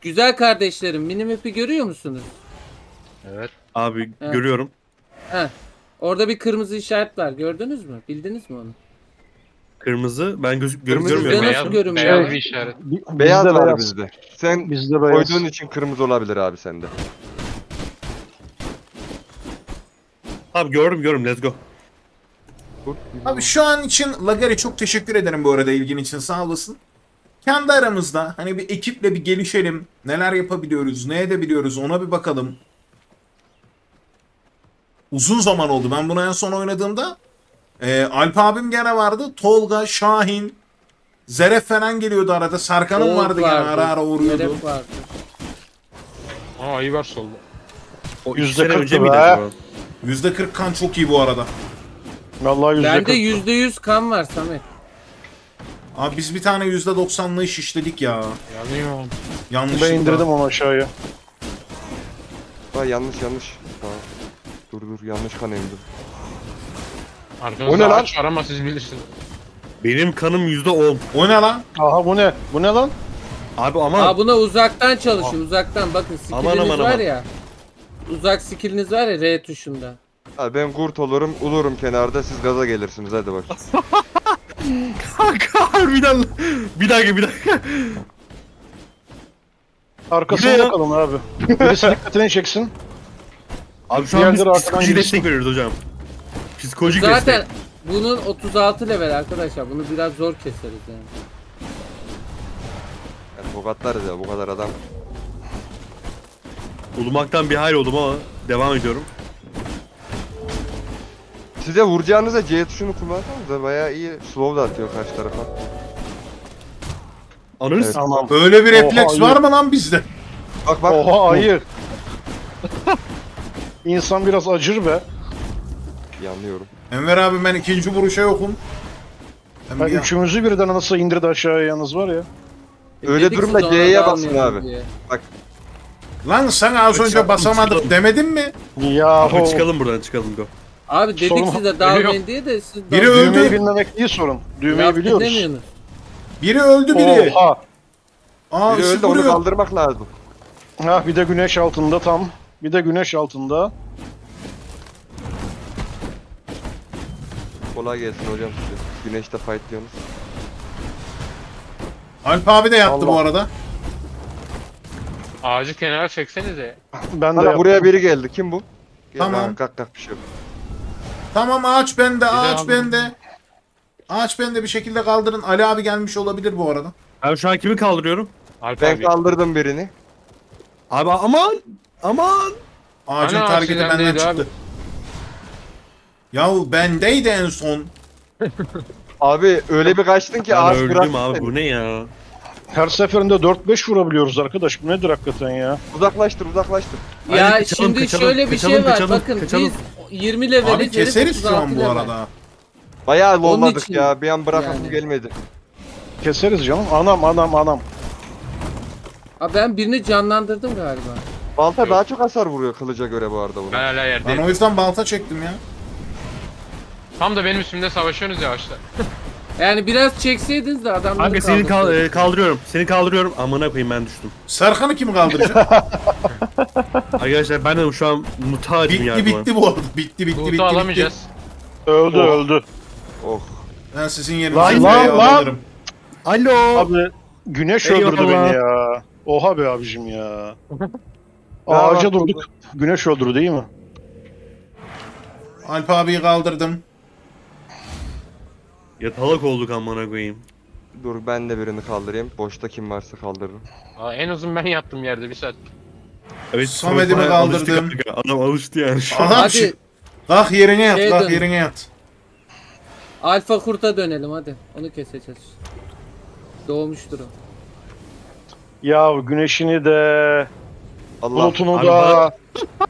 Speaker 2: Güzel kardeşlerim minimap'i görüyor musunuz?
Speaker 3: Evet.
Speaker 4: Abi
Speaker 2: Evet.
Speaker 4: görüyorum.
Speaker 2: Heh. Orada bir kırmızı işaret var. Gördünüz mü? Bildiniz mi onu?
Speaker 4: Kırmızı ben göz gör-
Speaker 6: Kırmızı
Speaker 4: görmüyorum.
Speaker 2: Nasıl
Speaker 3: Beyaz,
Speaker 2: görünmüyor?
Speaker 3: beyaz bir işaret.
Speaker 5: Bi-
Speaker 6: Beyaz
Speaker 5: bizde
Speaker 6: var
Speaker 5: beyaz.
Speaker 6: bizde. Sen
Speaker 5: Bizde beyaz.
Speaker 6: koyduğun için kırmızı olabilir abi sende.
Speaker 4: Abi gördüm gördüm let's go.
Speaker 1: Abi şu an için Lagari çok teşekkür ederim bu arada ilgin için sağ olasın. Kendi aramızda hani bir ekiple bir gelişelim. Neler yapabiliyoruz, ne edebiliyoruz ona bir bakalım. Uzun zaman oldu. Ben bunu en son oynadığımda e, Alp abim gene vardı. Tolga, Şahin, Zeref falan geliyordu arada. Serkan'ım
Speaker 2: Oğuz
Speaker 1: vardı gene ara ara uğruyordu.
Speaker 2: Şeref vardı.
Speaker 3: Aa ayı var solda.
Speaker 4: O
Speaker 5: Yüzde kırk
Speaker 4: önce miydi acaba?
Speaker 1: %40 kan çok iyi bu arada.
Speaker 5: Vallahi yüzde
Speaker 2: Bende
Speaker 5: kırk.
Speaker 2: yüzde yüz kan var Samet.
Speaker 1: Abi biz bir tane %90'lığı şişledik ya.
Speaker 3: Yanıyor.
Speaker 1: Yanlışlıkla.
Speaker 5: Ben indirdim onu aşağıya.
Speaker 6: Vay yanlış yanlış. Dur dur yanlış kan emdim.
Speaker 3: Arkanızda
Speaker 6: O ne lan?
Speaker 3: ağaç var ama siz bilirsiniz.
Speaker 4: Benim kanım yüzde on.
Speaker 1: O ne lan?
Speaker 5: Aha bu ne? Bu ne lan?
Speaker 4: Abi ama
Speaker 2: Aa buna uzaktan çalışın uzaktan. Bakın skilliniz
Speaker 4: Aman, aman,
Speaker 2: var
Speaker 4: aman.
Speaker 2: ya. Uzak skilliniz var ya R tuşunda.
Speaker 6: Abi ben kurt olurum, ulurum kenarda siz gaza gelirsiniz hadi bak. (laughs)
Speaker 4: kanka harbiden bir dakika bir dakika.
Speaker 5: Arkasına
Speaker 4: Bir de ya-
Speaker 5: bakalım abi. (laughs) Birisi dikkatini çeksin.
Speaker 4: Abi şu an biz
Speaker 5: girsin.
Speaker 4: destek veriyoruz hocam. Psikolojik
Speaker 2: Zaten
Speaker 4: destek.
Speaker 2: bunun 36 level arkadaşlar. Bunu biraz zor keseriz yani.
Speaker 6: Yani tokatlarız ya bu kadar adam.
Speaker 4: Ulumaktan bir hayli oldum ama devam ediyorum.
Speaker 6: Size vuracağınıza C tuşunu kullansanız da bayağı iyi slow da atıyor karşı tarafa.
Speaker 4: Ananı
Speaker 6: Evet.
Speaker 5: Anam.
Speaker 1: Öyle bir refleks var mı lan bizde?
Speaker 6: Bak bak.
Speaker 5: Oha ayı. İnsan biraz acır be.
Speaker 6: Yanlıyorum.
Speaker 1: Enver abi ben ikinci vuruşa yokum. Ben
Speaker 5: Ben
Speaker 1: bir-
Speaker 5: üçümüzü birden nasıl indirdi aşağıya yalnız var ya.
Speaker 6: Öyle
Speaker 2: Dedik
Speaker 6: durumda
Speaker 2: siz ona
Speaker 6: C'ye basın
Speaker 2: dalmayalım
Speaker 6: abi.
Speaker 2: diye.
Speaker 1: Lan sen az önce
Speaker 4: Çıkalım,
Speaker 1: basamadık demedin mi?
Speaker 5: Yahu.
Speaker 4: Abi çıkalım buradan çıkalım go.
Speaker 2: Abi dedik
Speaker 5: Sorun-
Speaker 2: size dalmayın diye de siz
Speaker 1: Biri öldü.
Speaker 5: Düğmeyi bilmemek değil sorun. Düğmeyi biliyoruz.
Speaker 2: dinlemiyorsunuz.
Speaker 1: Biri öldü biri.
Speaker 5: Oha.
Speaker 1: Aa
Speaker 6: Biri
Speaker 1: ışık
Speaker 6: öldü onu
Speaker 1: vuruyor.
Speaker 6: kaldırmak lazım.
Speaker 5: Ha bir de güneş altında tam. Bir de güneş altında.
Speaker 6: Kolay gelsin hocam size. Güneşte fight diyorsunuz.
Speaker 1: Alp abi de yattı bu
Speaker 5: Allah.
Speaker 1: arada.
Speaker 3: Ağacı kenara çeksenize.
Speaker 5: Ben de yaptım.
Speaker 6: buraya biri geldi. Kim bu? Gel
Speaker 1: Tamam.
Speaker 6: lan, kalk kalk bir şey yok.
Speaker 1: Tamam ağaç bende, ağaç bende. Ağaç bende bir şekilde kaldırın. Ali abi gelmiş olabilir bu arada.
Speaker 4: Ben şu an kimi kaldırıyorum?
Speaker 3: Alp
Speaker 6: Ben
Speaker 3: abi.
Speaker 6: kaldırdım birini.
Speaker 4: Abi aman! Aman!
Speaker 1: Ağacın
Speaker 3: ağaç
Speaker 1: targeti benden çıktı.
Speaker 3: abi.
Speaker 1: Yahu bendeydi en son. (laughs)
Speaker 6: Abi öyle bir kaçtın ki ağaç
Speaker 4: öldüm
Speaker 6: bıraktı
Speaker 4: abi bu ne ya?
Speaker 5: Her seferinde 4-5 vurabiliyoruz arkadaş. Bu nedir hakikaten ya?
Speaker 6: Uzaklaştır uzaklaştır.
Speaker 2: Ya
Speaker 4: Hadi kaçalım,
Speaker 2: şimdi
Speaker 4: kaçalım,
Speaker 2: şöyle bir
Speaker 4: kaçalım,
Speaker 2: şey var.
Speaker 4: kaçalım,
Speaker 2: Bakın
Speaker 4: kaçalım.
Speaker 2: biz 20 leveliz.
Speaker 1: Abi
Speaker 2: herif
Speaker 1: keseriz şu
Speaker 2: 36
Speaker 1: an bu
Speaker 2: level.
Speaker 1: arada.
Speaker 6: Bayağı lolladık
Speaker 2: için
Speaker 6: ya. Bir an bırakalım
Speaker 2: yani.
Speaker 6: gelmedi.
Speaker 5: Keseriz canım. Anam anam anam.
Speaker 2: Abi ben birini canlandırdım galiba.
Speaker 6: Balta
Speaker 3: Yok.
Speaker 6: daha çok hasar vuruyor kılıca göre bu arada bunu.
Speaker 3: Ben hala
Speaker 1: Ben
Speaker 3: yerdeyim.
Speaker 1: o yüzden balta çektim ya.
Speaker 3: Tam da benim üstümde savaşıyorsunuz ya ağaçlar. (laughs)
Speaker 2: Yani biraz çekseydiniz de adamları
Speaker 4: Kanka seni kal-
Speaker 2: kaldırsaydınız.
Speaker 4: e, kaldırıyorum. Seni kaldırıyorum. Amına koyayım ben düştüm.
Speaker 1: Serkan'ı kim kaldıracak? (laughs)
Speaker 4: Arkadaşlar ben de şu an mutacım
Speaker 1: bitti
Speaker 4: yardıma.
Speaker 1: bitti bu arada. Bitti bitti bitti.
Speaker 3: Loot'u
Speaker 1: bitti.
Speaker 3: alamayacağız.
Speaker 5: Öldü
Speaker 6: Oh.
Speaker 5: öldü.
Speaker 6: Oh.
Speaker 1: Ben sizin
Speaker 5: Lan,
Speaker 1: yerinize
Speaker 5: lan,
Speaker 1: Z'yi
Speaker 5: lan.
Speaker 1: alırım.
Speaker 4: Alo.
Speaker 5: Abi güneş
Speaker 4: Eyvallah.
Speaker 5: öldürdü beni ya. Oha be abicim ya. Ağaca durduk. Güneş öldürdü değil mi?
Speaker 1: Alp abiyi kaldırdım.
Speaker 4: Yatalak olduk amına koyayım.
Speaker 6: Dur ben de birini kaldırayım. Boşta kim varsa kaldırırım.
Speaker 3: Aa, en uzun ben yattım yerde bir saat.
Speaker 4: Evet. Alıştı
Speaker 1: kaldırdım.
Speaker 4: Adam alıştı yani şu an.
Speaker 1: Adam
Speaker 2: Hadi
Speaker 1: Kalk yerine yat,
Speaker 2: Şeye
Speaker 1: kalk
Speaker 2: dön.
Speaker 1: yerine yat.
Speaker 2: alfa kurta dönelim hadi. Onu keseceğiz. Doğmuştur o.
Speaker 5: Ya güneşini de,
Speaker 6: Allah.
Speaker 5: bulutunu da.
Speaker 4: bana- (laughs)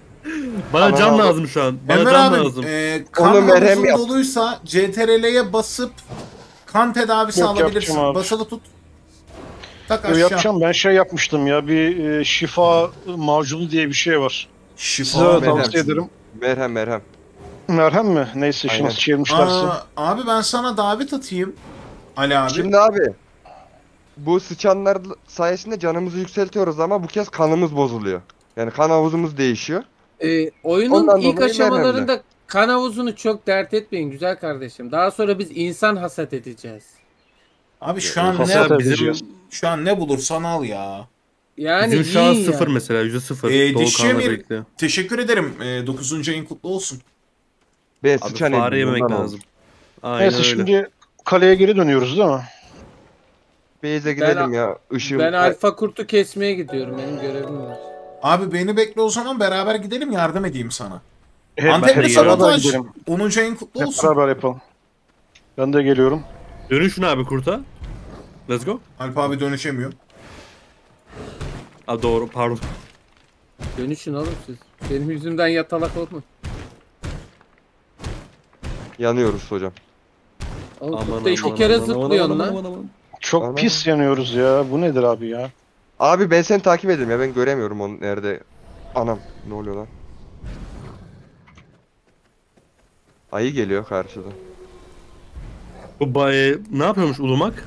Speaker 4: Bana can lazım şu an. Bana
Speaker 1: Emre
Speaker 4: can
Speaker 1: abi,
Speaker 4: lazım.
Speaker 1: e, kan
Speaker 6: Onu merhem
Speaker 1: havuzun
Speaker 6: yap.
Speaker 1: doluysa CTRL'ye basıp kan tedavisi
Speaker 5: Yok,
Speaker 1: alabilirsin.
Speaker 5: abi.
Speaker 1: Basılı tut. Tak aşağı.
Speaker 5: yapacağım ben şey yapmıştım ya bir e, şifa macunu diye bir şey var.
Speaker 1: Şifa.
Speaker 5: Size tavsiye ederim.
Speaker 6: Merhem merhem.
Speaker 5: Merhem mi? Neyse
Speaker 6: Aynen.
Speaker 5: şimdi çevirmişlerse.
Speaker 1: Aa, abi ben sana davet atayım. Ali abi.
Speaker 6: Şimdi abi. Bu sıçanlar sayesinde canımızı yükseltiyoruz ama bu kez kanımız bozuluyor. Yani kan havuzumuz değişiyor.
Speaker 2: Ee, oyunun
Speaker 6: Ondan
Speaker 2: ilk aşamalarında kan havuzunu çok dert etmeyin güzel kardeşim. Daha sonra biz insan hasat edeceğiz.
Speaker 1: Abi şu an
Speaker 5: Hasat
Speaker 1: ne
Speaker 4: bizim,
Speaker 1: şu an ne bulursan al ya.
Speaker 2: Yani
Speaker 4: bizim şu an
Speaker 2: yiyin
Speaker 4: sıfır
Speaker 2: ya.
Speaker 4: mesela. Yüzde sıfır.
Speaker 1: Ee,
Speaker 4: bekliyor.
Speaker 1: Teşekkür ederim. E, 9. ayın kutlu olsun.
Speaker 6: Be
Speaker 4: Abi
Speaker 6: sıçan
Speaker 4: fare yemek lazım. Aynen
Speaker 5: Neyse
Speaker 4: öyle.
Speaker 5: şimdi kaleye geri dönüyoruz değil mi?
Speaker 6: Beyze gidelim ya. Işığım.
Speaker 2: Ben alfa kurtu kesmeye gidiyorum benim görevim var.
Speaker 1: Abi beni bekle o zaman beraber gidelim yardım edeyim sana.
Speaker 5: Hep
Speaker 1: Antep'te sabotaj.
Speaker 5: gidelim.
Speaker 1: 10. ayın kutlu
Speaker 5: Hep
Speaker 1: olsun.
Speaker 5: beraber yapalım. Ben de geliyorum.
Speaker 4: Dönüşün abi kurta. Let's go.
Speaker 1: Alp abi dönüşemiyor.
Speaker 4: Aa, doğru pardon.
Speaker 2: Dönüşün oğlum siz. Benim yüzümden yatalak olma.
Speaker 6: Yanıyoruz hocam.
Speaker 2: Oğlum
Speaker 4: Aman,
Speaker 2: kurtta iki
Speaker 4: aman,
Speaker 2: kere
Speaker 4: aman,
Speaker 2: zıplıyorsun
Speaker 4: aman,
Speaker 2: lan.
Speaker 4: aman, aman.
Speaker 5: Çok
Speaker 6: Ana.
Speaker 5: pis yanıyoruz ya. Bu nedir abi ya?
Speaker 6: Abi ben seni takip edeyim ya ben göremiyorum onu nerede. Anam ne oluyor lan? Ayı geliyor karşıda.
Speaker 4: Bu bay ne yapıyormuş ulumak?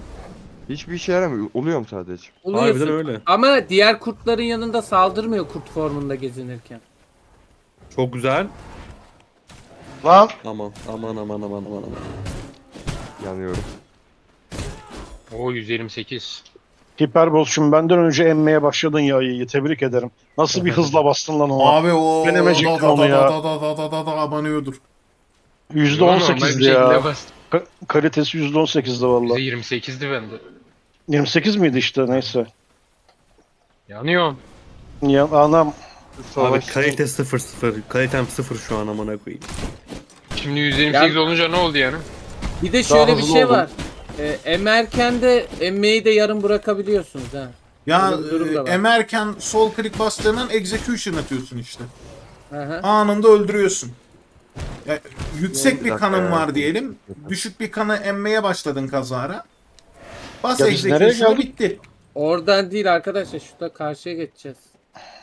Speaker 6: Hiçbir işe yaramıyor. Oluyorum sadece.
Speaker 2: Uluyorsun.
Speaker 4: Harbiden öyle.
Speaker 2: Ama diğer kurtların yanında saldırmıyor kurt formunda gezinirken.
Speaker 4: Çok güzel.
Speaker 5: Lan
Speaker 4: Aman aman aman aman aman aman.
Speaker 6: Yanıyorum.
Speaker 3: Oo 128.
Speaker 5: Hiperbolşum benden önce emmeye başladın ya ayıyı. Tebrik ederim. Nasıl bir hızla bastın lan ona?
Speaker 1: Abi o
Speaker 5: Ben emecektim
Speaker 1: da, da,
Speaker 5: onu ya.
Speaker 1: Da da da da da da abanıyordur.
Speaker 5: Yüzde
Speaker 3: Yo,
Speaker 5: on
Speaker 3: normal bir
Speaker 5: sekizdi
Speaker 3: şekilde
Speaker 5: ya.
Speaker 3: bastım.
Speaker 5: Ka- kalitesi yüzde on sekizdi valla.
Speaker 3: %28'di bende.
Speaker 5: 28 miydi işte neyse.
Speaker 3: Yanıyorum.
Speaker 5: Ya, anam
Speaker 4: Abi kalite 0 0. Kalitem 0 şu an amına koyayım.
Speaker 3: Şimdi 128 olunca ne oldu yani?
Speaker 2: Bir de şöyle bir şey
Speaker 5: oldum.
Speaker 2: var. Ee, emerken de emmeyi de yarım bırakabiliyorsunuz ha.
Speaker 1: Ya e, emerken sol klik bastığından execution atıyorsun işte.
Speaker 2: Aha.
Speaker 1: Anında öldürüyorsun. Ya, yüksek
Speaker 6: Bir
Speaker 1: bir kanın var diyelim. Düşük bir kanı emmeye başladın kazara. Bas
Speaker 5: Ya biz nereye
Speaker 1: execution'a
Speaker 5: geldik?
Speaker 1: bitti.
Speaker 2: Oradan değil arkadaşlar şurada karşıya geçeceğiz.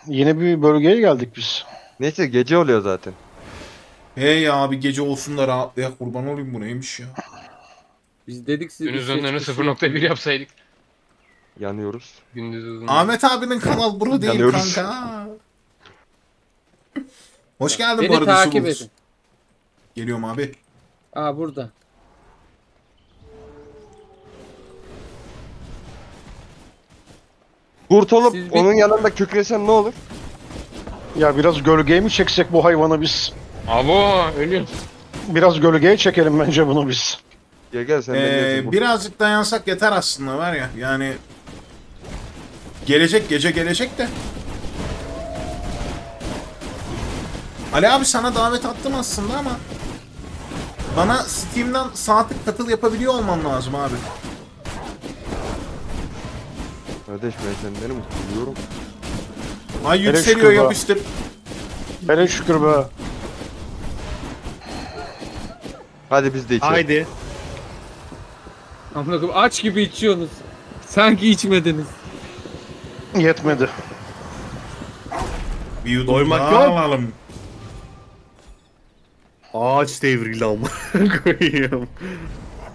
Speaker 5: yeni bir bölgeye geldik biz.
Speaker 6: Neyse gece oluyor zaten.
Speaker 1: Hey ya bir gece olsun da rahatlaya kurban olayım bu neymiş ya.
Speaker 2: Biz dedik siz
Speaker 3: önlerini
Speaker 2: çıkışı
Speaker 3: 0.1 yapsaydık.
Speaker 6: Yanıyoruz.
Speaker 3: Gündüz uzun.
Speaker 1: Ahmet abinin kanal bura değil
Speaker 6: Yanıyoruz.
Speaker 1: kanka. Hoş geldin
Speaker 2: Beni
Speaker 1: bu arada
Speaker 2: takip edin.
Speaker 1: Geliyorum abi.
Speaker 2: Aa burada.
Speaker 6: Kurt olup
Speaker 2: Siz bir-
Speaker 6: onun yanında kükresen ne olur?
Speaker 5: Ya biraz gölgeye mi çeksek bu hayvanı biz?
Speaker 3: Abo ölüyorum.
Speaker 5: Biraz gölgeye çekelim bence bunu biz.
Speaker 6: Gel gel sen de
Speaker 1: Ee, birazcık dayansak yeter aslında var ya yani gelecek gece gelecek de Ali abi sana davet attım aslında ama bana Steam'den saatlik katıl yapabiliyor olman lazım abi.
Speaker 6: Kardeş ben senden mi duyuyorum?
Speaker 1: Ay yükseliyor yapıştır.
Speaker 5: Hele şükür be.
Speaker 6: Hadi biz de içelim.
Speaker 4: Haydi.
Speaker 2: Amına koyayım, aç gibi içiyorsunuz. Sanki içmediniz.
Speaker 5: Yetmedi.
Speaker 1: Bir yudum
Speaker 4: Doymak
Speaker 1: daha
Speaker 4: yok.
Speaker 1: alalım.
Speaker 4: Ağaç devrildi ama. Koyayım.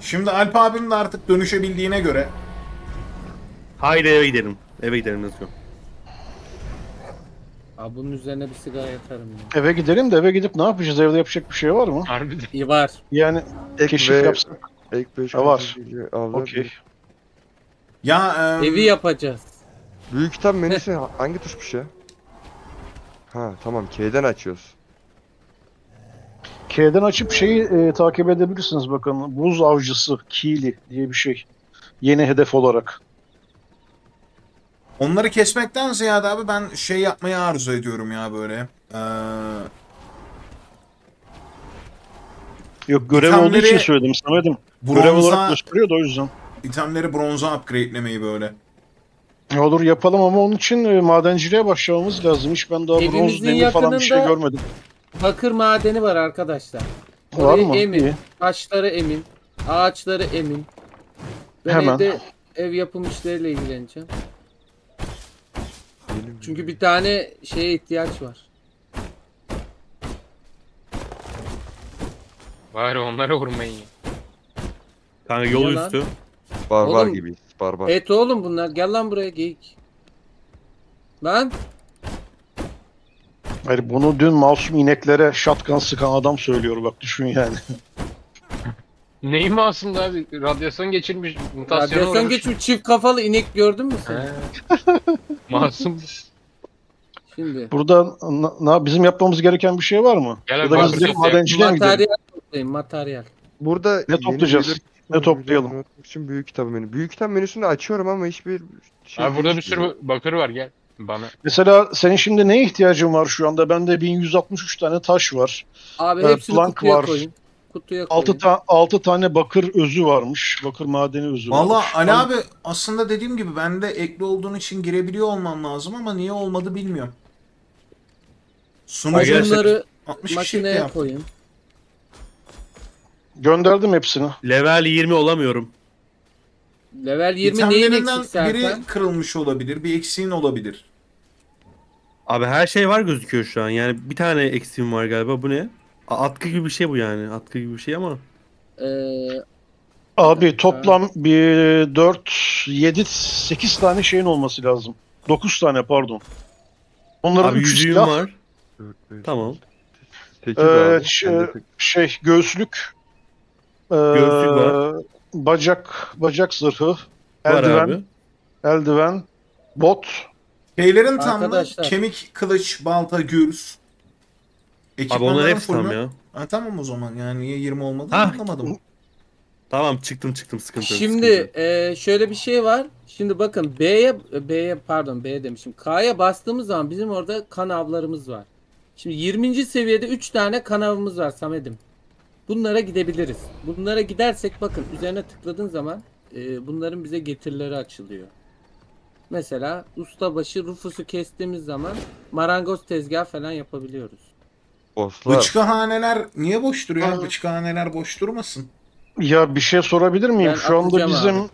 Speaker 1: Şimdi Alp abim de artık dönüşebildiğine göre
Speaker 4: Haydi eve gidelim. Eve gidelim let's go.
Speaker 2: Abi bunun üzerine bir sigara yatarım ya.
Speaker 5: Eve gidelim de eve gidip ne yapacağız? Evde yapacak bir şey var mı?
Speaker 3: Harbiden.
Speaker 2: İyi var.
Speaker 5: Yani
Speaker 6: Ek
Speaker 5: keşif
Speaker 6: ve
Speaker 5: yapsak.
Speaker 6: Ek beş
Speaker 5: Ha, var.
Speaker 6: kutu avlar
Speaker 5: Okey.
Speaker 1: ya e,
Speaker 2: Evi yapacağız.
Speaker 6: Büyük kitap (laughs) menüsü hangi tuşmuş ya? Ha tamam K'den açıyoruz.
Speaker 5: K'den açıp şeyi e, takip edebilirsiniz bakın. Buz avcısı Kili diye bir şey. Yeni hedef olarak.
Speaker 1: onları kesmekten ziyade abi ben şey yapmayı arzu ediyorum ya böyle. Ee,
Speaker 5: Yok görev olduğu
Speaker 1: İthamları
Speaker 5: için söyledim Samet'im. Görev olarak
Speaker 1: bronza,
Speaker 5: gösteriyor da o yüzden.
Speaker 1: itemleri bronza upgrade'lemeyi böyle.
Speaker 5: Ne olur yapalım ama onun için e, madenciliğe başlamamız lazım. Hiç ben daha bronz
Speaker 2: Evimizin
Speaker 5: demir falan bir şey
Speaker 2: yakınında-
Speaker 5: görmedim.
Speaker 2: Bakır madeni var arkadaşlar.
Speaker 5: Var
Speaker 2: Orayı
Speaker 5: mı?
Speaker 2: emin.
Speaker 5: İyi.
Speaker 2: Taşları emin. Ağaçları emin. Ben
Speaker 5: Hemen.
Speaker 2: evde ev yapım işleriyle ilgileneceğim. Çünkü bir tane şeye ihtiyaç var.
Speaker 3: Bari onlara vurmayın.
Speaker 4: Kanka yol
Speaker 2: Niye lan?
Speaker 4: üstü.
Speaker 6: barbar
Speaker 2: Oğlum-
Speaker 6: gibiyiz. Barbar.
Speaker 2: Et oğlum bunlar. Gel lan buraya geyik. Lan
Speaker 5: Hayır bunu dün masum ineklere shotgun sıkan adam söylüyor bak düşün yani. (laughs)
Speaker 3: Neyi masumdu abi? Radyasyon geçirmiş, mutasyona
Speaker 2: radyasyon
Speaker 3: uğramış.
Speaker 2: geçmiş çift kafalı inek gördün mü sen?
Speaker 3: He. (laughs) Masum.
Speaker 2: Şimdi.
Speaker 5: Burada na- na- bizim yapmamız gereken bir şey var mı?
Speaker 3: Gel
Speaker 5: Ya
Speaker 3: abi,
Speaker 5: da
Speaker 3: bak,
Speaker 5: biz direkt madenciliğe mi gidelim?
Speaker 2: Materyal toplayın materyal.
Speaker 6: Burada
Speaker 5: Ne
Speaker 6: yeni
Speaker 5: toplayacağız? Ne toplayalım?
Speaker 6: İçin büyük kitap menü. Büyük kitap menüsünü açıyorum ama hiçbir şey
Speaker 3: Abi burada bir sürü bakır var gel. Bana.
Speaker 5: Mesela senin şimdi neye ihtiyacın var şu anda? Bende 1163 tane taş var.
Speaker 2: Abi
Speaker 5: Evet,
Speaker 2: hepsini
Speaker 5: plank
Speaker 2: kutuya
Speaker 5: var.
Speaker 2: koyun. Kutuya koyun.
Speaker 5: 6 ta 6 tane bakır özü varmış. Bakır madeni özü
Speaker 1: Valla
Speaker 5: varmış.
Speaker 1: Ali abi aslında dediğim gibi ben de ekli olduğun için girebiliyor olmam lazım ama niye olmadı bilmiyorum. Sunucu
Speaker 2: Bunları
Speaker 1: 60 kişi ekle
Speaker 2: makineye
Speaker 1: yap.
Speaker 2: koyun.
Speaker 5: Gönderdim hepsini.
Speaker 4: Level 20 olamıyorum.
Speaker 2: Level 20 neyin eksik
Speaker 1: biri kırılmış olabilir, bir eksiğin olabilir.
Speaker 4: Abi her şey var gözüküyor şu an. Yani bir tane eksiğim var galiba. Bu ne? A- Atkı gibi bir şey bu yani. Atkı gibi bir şey ama.
Speaker 2: Ee,
Speaker 5: Abi toplam bir 4, 7, 8 tane şeyin olması lazım. 9 tane pardon. Onların
Speaker 4: Abi
Speaker 5: 3
Speaker 4: yüzüğüm
Speaker 5: silah,
Speaker 4: var. Tamam.
Speaker 5: Ee,
Speaker 6: abi.
Speaker 5: ş-
Speaker 6: Bende tek-
Speaker 5: şey göğüslük, ee,
Speaker 4: var.
Speaker 5: bacak bacak zırhı,
Speaker 4: Var
Speaker 5: eldiven,
Speaker 4: abi.
Speaker 5: eldiven, bot.
Speaker 1: Şeylerin
Speaker 2: Arkadaşlar.
Speaker 1: kemik, kılıç, balta, gürs.
Speaker 4: Abi
Speaker 1: Ekipmanların
Speaker 4: onların hepsi
Speaker 1: full
Speaker 4: tam
Speaker 1: mü?
Speaker 4: ya.
Speaker 1: Ha, tamam o zaman yani niye 20 olmadı
Speaker 4: Ha.
Speaker 1: anlamadım.
Speaker 4: Tamam çıktım çıktım sıkıntı yok.
Speaker 2: Şimdi
Speaker 4: sıkıntı
Speaker 2: e, şöyle bir şey var. Şimdi bakın B'ye B'ye pardon B demişim. K'ya bastığımız zaman bizim orada kan avlarımız var. Şimdi 20. seviyede 3 tane kan avımız var Samet'im. Bunlara gidebiliriz. Bunlara gidersek bakın üzerine tıkladığın zaman e, bunların bize getirileri açılıyor. Mesela ustabaşı Rufus'u kestiğimiz zaman marangoz tezgah falan yapabiliyoruz.
Speaker 6: Bosslar.
Speaker 1: Bıçkıhaneler niye boş duruyor?
Speaker 5: Aa.
Speaker 1: Bıçkıhaneler boş durmasın.
Speaker 5: Ya bir şey sorabilir miyim?
Speaker 2: Ben
Speaker 5: Şu anda bizim
Speaker 2: abi.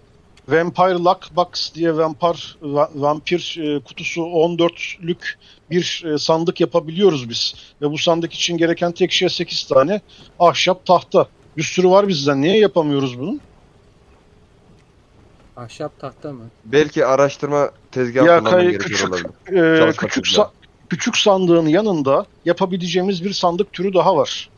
Speaker 5: Vampire Lockbox diye vampir va- vampir e, kutusu 14'lük bir e, sandık yapabiliyoruz biz. Ve bu sandık için gereken tek şey 8 tane ahşap tahta. Bir sürü var bizden. Niye yapamıyoruz bunu?
Speaker 2: Ahşap tahta mı?
Speaker 6: Belki araştırma tezgahı
Speaker 5: Ya
Speaker 6: kullanman
Speaker 5: kay-
Speaker 6: gerekiyor
Speaker 5: küçük-
Speaker 6: olabilir. Çalışma
Speaker 5: küçük
Speaker 6: tezgahı.
Speaker 5: sa- küçük sandığın yanında yapabileceğimiz bir sandık türü daha var.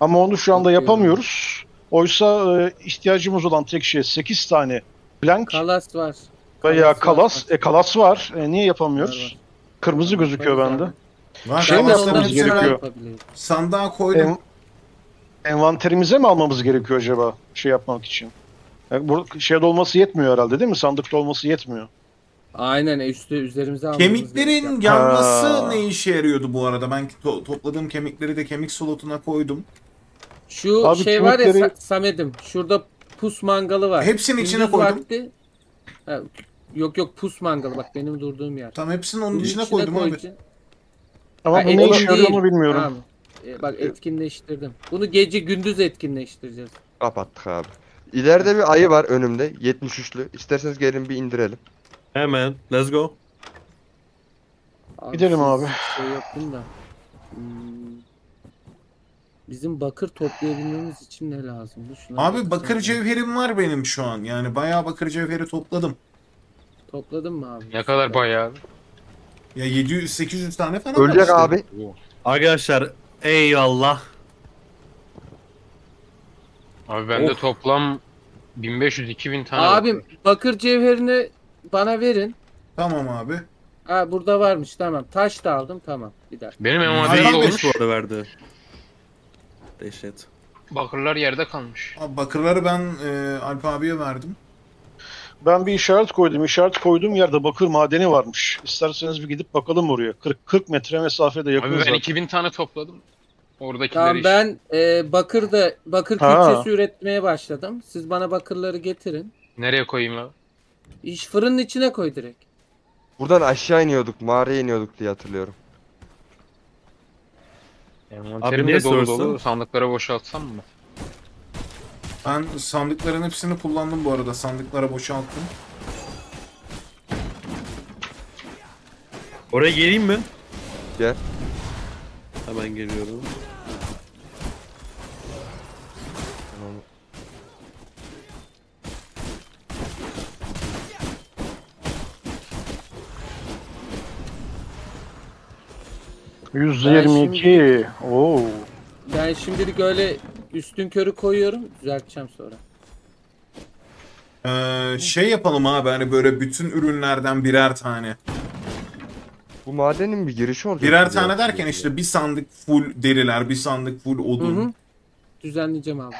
Speaker 5: Ama onu şu anda yapamıyoruz. Oysa e, ihtiyacımız olan tek şey 8 tane plank
Speaker 2: Kalas var.
Speaker 5: veya
Speaker 2: kalas var.
Speaker 5: kalas. E kalas var. E, niye yapamıyoruz?
Speaker 2: Var, var.
Speaker 5: Kırmızı gözüküyor
Speaker 2: Yaparız
Speaker 5: bende.
Speaker 1: Var
Speaker 5: Şey mi yapmamız gerekiyor?
Speaker 2: Yapabiliriz.
Speaker 1: Sandığa koydum.
Speaker 5: En, envanterimize mi almamız gerekiyor acaba şey yapmak için? Yani bu şeyde olması yetmiyor herhalde değil mi? Sandıkta olması yetmiyor.
Speaker 2: Aynen e, üstü üzerimize almamız
Speaker 1: Kemiklerin
Speaker 2: gerekiyor.
Speaker 1: yanması
Speaker 5: Ha.
Speaker 1: ne işe yarıyordu bu arada? Ben to- topladığım kemikleri de kemik slotuna koydum.
Speaker 2: Şu
Speaker 5: Abi
Speaker 2: şey var ya Sa- Samet'im şurada pus mangalı var.
Speaker 1: Hepsini içine
Speaker 2: Gündüz
Speaker 1: koydum.
Speaker 2: vakti- Ha, yok yok pus mangalı bak benim durduğum yer.
Speaker 1: Tam hepsini onun
Speaker 2: Bunun
Speaker 1: içine koydum abi.
Speaker 2: koyacaksın.
Speaker 5: Ama bu ne işe yarıyor mu bilmiyorum.
Speaker 2: Tamam. e, bak etkinleştirdim. Bunu gece gündüz etkinleştireceğiz.
Speaker 6: Kapattık abi. İleride bir ayı var önümde. 73'lü. İsterseniz gelin bir indirelim.
Speaker 4: Hemen. Let's go.
Speaker 2: Abi
Speaker 5: Gidelim abi.
Speaker 2: Şey yapın da. Hmm, Bizim bakır toplayabilmemiz için ne lazım? Şuna
Speaker 1: Abi bakır cevherim var benim şu an. Yani bayağı bakır cevheri topladım.
Speaker 2: Topladın mı abi?
Speaker 3: Ne kadar bayağı.
Speaker 1: Ya 700-800 tane falan
Speaker 6: Ölecek
Speaker 1: işte.
Speaker 6: abi.
Speaker 4: Arkadaşlar eyvallah.
Speaker 3: Abi bende
Speaker 1: Of.
Speaker 3: toplam 1500-2000 tane var.
Speaker 2: Abim bakır cevherini bana verin.
Speaker 1: Tamam abi.
Speaker 2: Ha burada varmış tamam. Taş da aldım tamam. Bir dakika.
Speaker 3: Benim
Speaker 1: Hayvan
Speaker 3: envanterimde olmuş.
Speaker 4: bu arada verdi. Dehşet.
Speaker 3: Bakırlar yerde kalmış.
Speaker 1: Abi bakırları ben e, Alp abiye verdim.
Speaker 5: Ben bir işaret koydum. İşaret koyduğum yerde bakır madeni varmış. İsterseniz bir gidip bakalım oraya. 40, 40 metre mesafede yakın
Speaker 3: Abi ben
Speaker 5: zaten.
Speaker 3: 2000 tane topladım. Oradakileri
Speaker 2: Tamam ben e, bakır da bakır
Speaker 5: Ha.
Speaker 2: külçesi üretmeye başladım. Siz bana bakırları getirin.
Speaker 3: Nereye koyayım abi?
Speaker 2: İş fırının içine koy direkt.
Speaker 6: Buradan aşağı iniyorduk. Mağaraya iniyorduk diye hatırlıyorum.
Speaker 3: Envanterim de dolu dolu. Sandıklara boşaltsam mı?
Speaker 1: Ben sandıkların hepsini kullandım bu arada. Sandıklara boşalttım.
Speaker 4: Oraya geleyim mi?
Speaker 6: Gel.
Speaker 4: Hemen geliyorum.
Speaker 5: %22. Oo.
Speaker 2: Ben şimdilik öyle üstün körü koyuyorum. Düzelteceğim sonra.
Speaker 1: Ee, şey yapalım abi hani böyle bütün ürünlerden birer tane.
Speaker 6: Bu madenin bir girişi olacak.
Speaker 1: Birer tane derken işte bir sandık full deriler, bir sandık full
Speaker 2: Hı
Speaker 1: odun.
Speaker 2: hı. Düzenleyeceğim abi.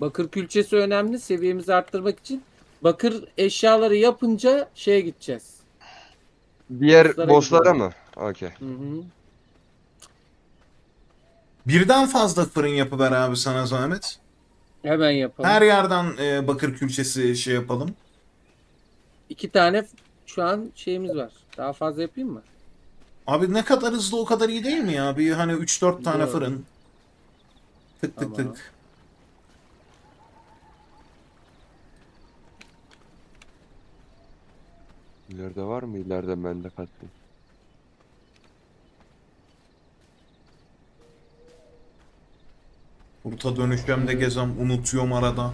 Speaker 2: Bakır külçesi önemli seviyemizi arttırmak için. Bakır eşyaları yapınca şeye gideceğiz.
Speaker 6: Diğer
Speaker 2: Bosslara
Speaker 6: mı? Okey.
Speaker 2: Hı hı.
Speaker 1: Birden fazla fırın yapıver abi sana zahmet.
Speaker 2: Hemen yapalım.
Speaker 1: Her yerden e, bakır külçesi şey yapalım.
Speaker 2: İki tane şu an şeyimiz var. Daha fazla yapayım mı?
Speaker 1: Abi ne kadar hızlı o kadar iyi değil mi ya? Bir hani 3-4 tane
Speaker 2: Doğru.
Speaker 1: fırın. Tık tık
Speaker 2: Tamam.
Speaker 1: tık.
Speaker 6: İleride var mı? İleride bende kalsın.
Speaker 1: Burta dönüşümde gezem unutuyorum arada.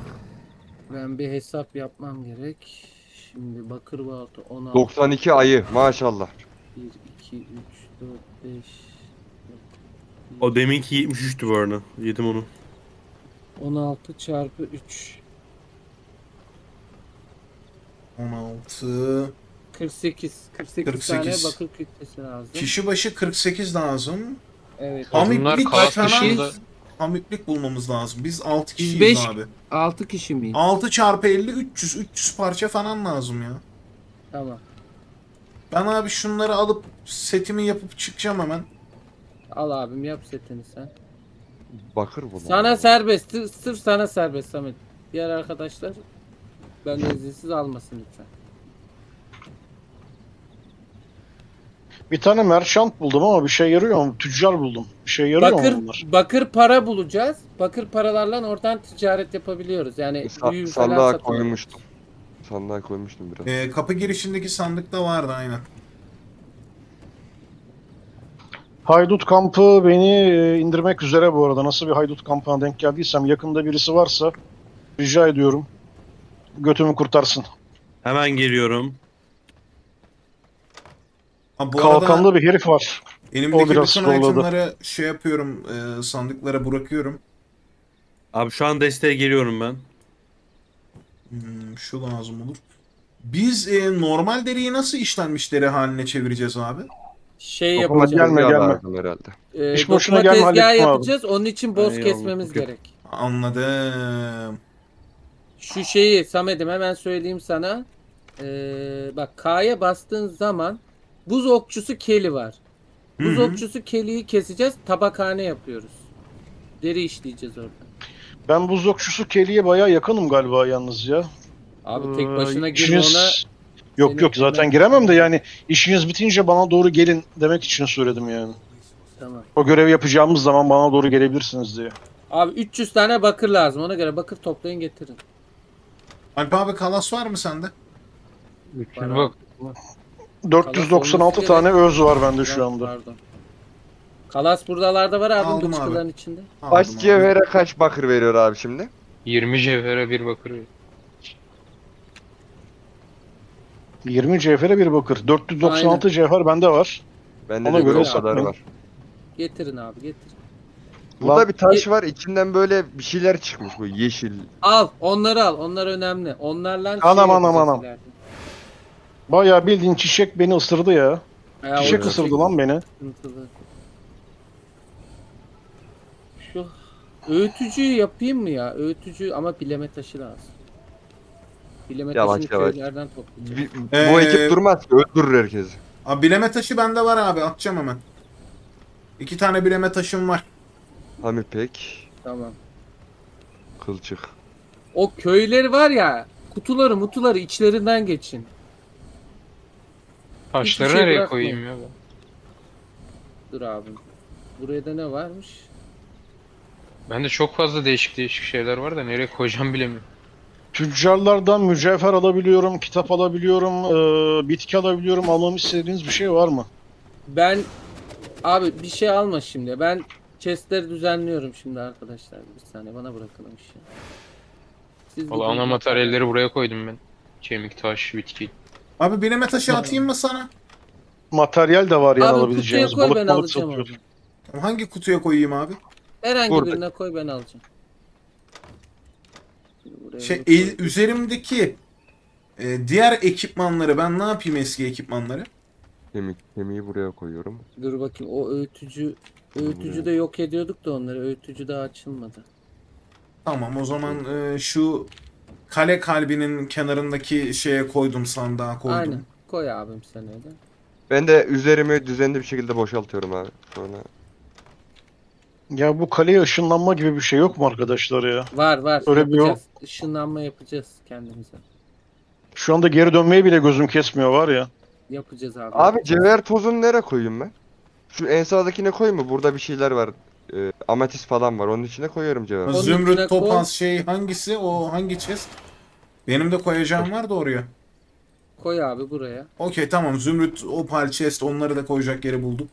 Speaker 2: Ben bir hesap yapmam gerek. Şimdi bakır balta 16,
Speaker 6: 92 ayı maşallah.
Speaker 2: 1, 2, 3, 4, 5,
Speaker 4: O deminki 73'tü bu arada. Yedim onu.
Speaker 2: 16 çarpı 3.
Speaker 1: 16.
Speaker 2: 48. 48,
Speaker 1: 48.
Speaker 2: tane bakır kütlesi lazım.
Speaker 1: Kişi başı 48 lazım.
Speaker 2: Evet.
Speaker 3: Bunlar
Speaker 1: bir
Speaker 3: kaos dışında.
Speaker 1: Bulmamız lazım. Biz 6
Speaker 2: Biz
Speaker 1: kişiyiz
Speaker 2: beş-
Speaker 1: abi.
Speaker 2: 6 kişi miyiz?
Speaker 1: 6 çarpı 50 300 300 parça falan lazım ya.
Speaker 2: Tamam.
Speaker 1: Ben abi şunları alıp setimi yapıp çıkacağım hemen.
Speaker 2: Al abim yap setini sen.
Speaker 6: Bakır bu.
Speaker 2: Sana serbest. Sırf, sırf sana serbest Samet. Diğer arkadaşlar benden izinsiz almasın lütfen.
Speaker 5: Bir tane merchant buldum ama bir şey yarıyor mu? Tüccar buldum. Bir şey yarıyor
Speaker 2: Bakır
Speaker 5: mu bunlar?
Speaker 2: bakır para bulacağız. Bakır paralarla oradan ticaret yapabiliyoruz. Yani
Speaker 6: Sa-
Speaker 2: büyü falan
Speaker 6: sandığa
Speaker 2: satıyoruz.
Speaker 6: koymuştum. Sandığa koymuştum biraz.
Speaker 1: Ee, kapı girişindeki sandıkta vardı aynen.
Speaker 5: Haydut kampı beni e, indirmek üzere bu arada. Nasıl bir haydut kampına denk geldiysem yakında birisi varsa rica ediyorum. Götümü kurtarsın.
Speaker 4: Hemen geliyorum.
Speaker 1: Ha, bu arada
Speaker 5: Kalkanlı bir herif var.
Speaker 1: elimdeki
Speaker 5: o biraz
Speaker 1: bütün
Speaker 5: zorladı.
Speaker 1: itemları şey yapıyorum, e, sandıklara bırakıyorum.
Speaker 4: Abi şu an desteğe geliyorum ben.
Speaker 1: Hmm, şu lazım olur. Biz e, normal deriyi nasıl işlenmiş deri haline çevireceğiz abi?
Speaker 2: Şey
Speaker 6: Dokuma
Speaker 2: yapacağız.
Speaker 5: gelme, gelme.
Speaker 6: herhalde.
Speaker 2: E,
Speaker 5: İş
Speaker 2: dokuma
Speaker 5: boşuna gelme,
Speaker 2: tezgahı
Speaker 5: hallettim abi.
Speaker 2: yapacağız. Onun için boss
Speaker 4: Eyvallah,
Speaker 2: kesmemiz
Speaker 4: okey.
Speaker 2: gerek.
Speaker 1: Anladım.
Speaker 2: Şu şeyi Samet'im hemen söyleyeyim sana. Ee, bak K'ya bastığın zaman buz okçusu keli var. Buz
Speaker 1: hı.
Speaker 2: okçusu keliyi keseceğiz. Tabakhane yapıyoruz. Deri işleyeceğiz orada.
Speaker 5: Ben buz okçusu Kelly'ye bayağı yakınım galiba yalnız ya.
Speaker 2: Abi tek
Speaker 5: Ee,
Speaker 2: başına girme
Speaker 5: işiniz-
Speaker 2: ona.
Speaker 5: Yok yok zaten giremem de yani işiniz bitince bana doğru gelin demek için söyledim yani.
Speaker 2: Tamam.
Speaker 5: O görevi yapacağımız zaman bana doğru gelebilirsiniz diye.
Speaker 2: Abi 300 tane bakır lazım. Ona göre bakır toplayın getirin.
Speaker 1: Alp abi kalas var mı sende?
Speaker 3: Şuna bak.
Speaker 5: 496
Speaker 2: olması
Speaker 5: tane öz var bende şu anda.
Speaker 2: Pardon. Kalas buradalarda var abi
Speaker 1: Aldım abi.
Speaker 2: içinde.
Speaker 6: Kaç
Speaker 1: Aldım abi.
Speaker 6: cevhere kaç bakır veriyor abi şimdi?
Speaker 3: 20 cevhere bir bakır.
Speaker 5: 20 cevhere bir bakır. 496
Speaker 2: Aynen.
Speaker 5: cevher bende var.
Speaker 6: Bende
Speaker 5: Ona
Speaker 6: de
Speaker 5: göre
Speaker 6: o kadar var.
Speaker 2: Getirin abi getirin.
Speaker 6: Burada
Speaker 5: Lan-
Speaker 6: bir taş var içinden böyle bir şeyler çıkmış bu yeşil.
Speaker 2: Al onları al. Onlar önemli. Onlarla şey
Speaker 5: Anam, anam,
Speaker 2: yapacağız
Speaker 5: anam.
Speaker 2: ileride.
Speaker 5: Bayağı bildiğin çiçek beni ısırdı ya.
Speaker 2: Ya,
Speaker 5: Çiçek ısırdı lan beni.
Speaker 2: Şu öğütücüyü yapayım mı ya? Öğütücü ama bileme taşı lazım. Bileme
Speaker 6: Yavaş,
Speaker 2: taşını
Speaker 6: yavaş.
Speaker 2: köylerden toplayacağım.
Speaker 6: Bir-
Speaker 1: Ee,
Speaker 6: bu ekip durmaz ki öldürür herkesi.
Speaker 1: Abi bileme taşı bende var abi. Atacağım hemen. İki tane bileme taşım var.
Speaker 6: Hamir pek,
Speaker 2: Tamam.
Speaker 6: kılçık.
Speaker 2: O köyleri var ya kutuları mutuları içlerinden geçin.
Speaker 3: Taşları
Speaker 2: şey
Speaker 3: nereye koyayım ya ben?
Speaker 2: Dur abim. Buraya da ne varmış?
Speaker 3: Bende çok fazla değişik değişik şeyler var da nereye koyacağım bilemiyorum.
Speaker 5: Tüccarlardan mücevher alabiliyorum, kitap alabiliyorum, eee, bitki alabiliyorum. Almamı istediğiniz bir şey var mı?
Speaker 2: Ben abi bir şey alma şimdi. Ben chestleri düzenliyorum şimdi arkadaşlar. Bir saniye bana bırakalım işi. Siz
Speaker 3: Valla ana materyalleri buraya koydum ben. Kemik, taş, bitki.
Speaker 1: Abi bileme taşı atayım mı sana?
Speaker 5: Materyal de var yani
Speaker 2: Abi
Speaker 5: alabileceğiniz.
Speaker 2: kutuya koy
Speaker 5: Balık
Speaker 2: ben
Speaker 5: balık
Speaker 2: alacağım
Speaker 5: satıyoruz.
Speaker 1: Hangi kutuya koyayım abi?
Speaker 2: Herhangi
Speaker 6: Burada.
Speaker 2: birine koy ben alacağım. Buraya
Speaker 1: Şey el- üzerimdeki e, diğer ekipmanları ben ne yapayım eski ekipmanları?
Speaker 6: Kemik, kemiği buraya koyuyorum.
Speaker 2: Dur bakayım o öğütücü öğütücü de yok ediyorduk da onları. Öğütücü daha açılmadı.
Speaker 1: Tamam o zaman e, şu kale kalbinin kenarındaki şeye koydum sandığa koydum.
Speaker 2: Aynen. Koy abim sen öyle.
Speaker 6: Ben de üzerimi düzenli bir şekilde boşaltıyorum abi. Sonra
Speaker 5: Ya bu kaleye ışınlanma gibi bir şey yok mu arkadaşlar ya?
Speaker 2: Var var.
Speaker 5: Öyle bir
Speaker 2: yapacağız. Işınlanma yapacağız kendimize.
Speaker 5: Şu anda geri dönmeye bile gözüm kesmiyor var ya.
Speaker 2: Yapacağız abi.
Speaker 6: Abi cevher tozunu nereye koyayım ben? Şu en sağdakine mı? Burada bir şeyler var. Ee, amatist falan var. Onun içine koyuyorum.
Speaker 2: Onun içine
Speaker 1: Zümrüt
Speaker 2: koy.
Speaker 1: topaz şey hangisi o hangi chest? Benim de koyacağım var da oraya.
Speaker 2: Koy abi buraya.
Speaker 1: Okey tamam Zümrüt opal chest onları da koyacak yeri bulduk.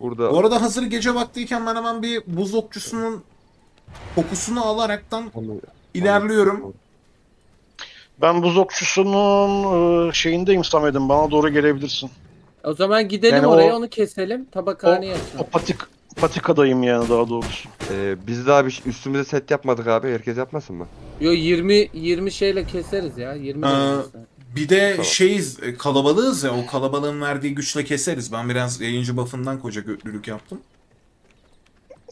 Speaker 6: Burada
Speaker 1: Bu arada hazır gece vaktiyken ben hemen bir buz okçusunun kokusunu alaraktan
Speaker 6: Onu-
Speaker 1: ilerliyorum.
Speaker 5: Ben buz okçusunun e, şeyindeyim Samet'im. Bana doğru gelebilirsin.
Speaker 2: O zaman gidelim
Speaker 5: Yani
Speaker 2: oraya
Speaker 5: o-
Speaker 2: onu keselim. Tabakhane
Speaker 5: O
Speaker 2: yapalım.
Speaker 5: patik patikadayım yani daha doğrusu.
Speaker 6: Ee, biz daha bir üstümüze set yapmadık abi. Herkes yapmasın mı?
Speaker 2: Yo 20 20 şeyle keseriz ya. 20
Speaker 1: Ee. Bir de
Speaker 6: Tamam.
Speaker 1: şeyiz e, kalabalığız ya o kalabalığın verdiği güçle keseriz. Ben biraz yayıncı buff'ından koca götlülük yaptım.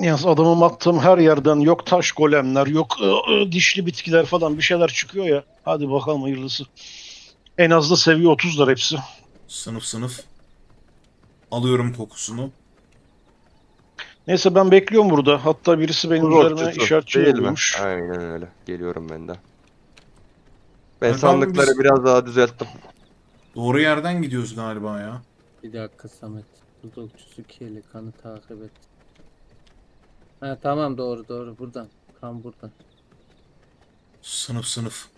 Speaker 5: Yalnız adamım attığım her yerden yok taş golemler, yok e, e, dişli bitkiler falan bir şeyler çıkıyor ya. Hadi bakalım hayırlısı. En az da seviye 30'lar hepsi.
Speaker 1: Sınıf sınıf. Alıyorum kokusunu.
Speaker 5: Neyse ben bekliyorum burada. Hatta birisi benim
Speaker 6: okçusu,
Speaker 5: işaretçi
Speaker 6: değil mi?
Speaker 5: olmuş.
Speaker 6: Aynen öyle. Geliyorum ben de. Ben
Speaker 1: Ben-
Speaker 6: sandıkları
Speaker 1: biz-
Speaker 6: biraz daha düzelttim.
Speaker 1: Doğru yerden gidiyoruz galiba ya.
Speaker 2: Bir dakika Samet. Buzdolapçısı keli kanı takip et. Ha tamam doğru doğru buradan. Kan buradan.
Speaker 1: Sınıf sınıf.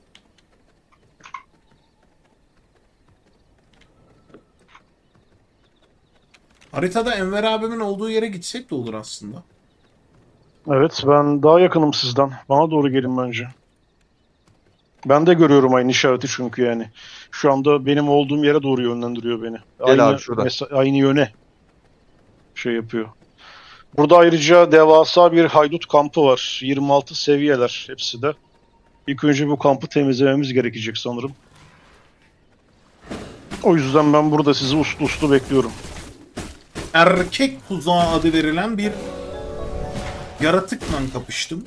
Speaker 1: Haritada Enver abimin olduğu yere gitsek de olur aslında.
Speaker 5: Evet ben daha yakınım sizden. Bana doğru gelin bence. Ben de görüyorum aynı işareti çünkü yani. Şu anda benim olduğum yere doğru yönlendiriyor beni.
Speaker 6: Gel
Speaker 5: aynı,
Speaker 6: abi, şuradan.
Speaker 5: mesa- aynı yöne şey yapıyor. Burada ayrıca devasa bir haydut kampı var. 26 seviyeler hepsi de. İlk önce bu kampı temizlememiz gerekecek sanırım. O yüzden ben burada sizi uslu uslu bekliyorum.
Speaker 1: Erkek tuzağı adı verilen bir yaratıkla kapıştım.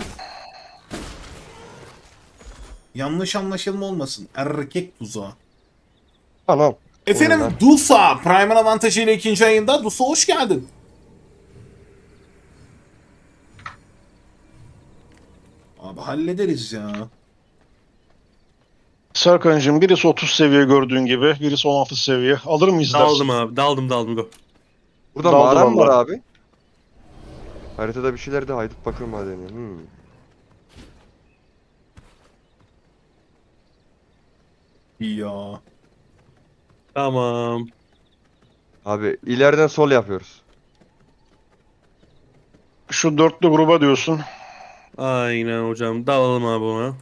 Speaker 1: Yanlış anlaşılma olmasın. Erkek tuzağı.
Speaker 6: Tamam.
Speaker 1: Efendim
Speaker 6: Oyunlar.
Speaker 1: Dusa Prime'ın avantajıyla ikinci ayında. Dusa hoş geldin. Abi hallederiz ya.
Speaker 5: Serkan'cığım birisi 30 seviye gördüğün gibi, birisi 16 seviye. Alır mıyız dersin?
Speaker 4: Daldım abi. Daldım daldım go.
Speaker 6: Burada mağara mı var abi? Haritada bir şeyler de haydut bakır madeni. Hmm.
Speaker 1: Ya.
Speaker 4: Tamam.
Speaker 6: Abi ileriden sol yapıyoruz.
Speaker 5: Şu dörtlü gruba diyorsun.
Speaker 4: Aynen hocam. Dalalım abi ona.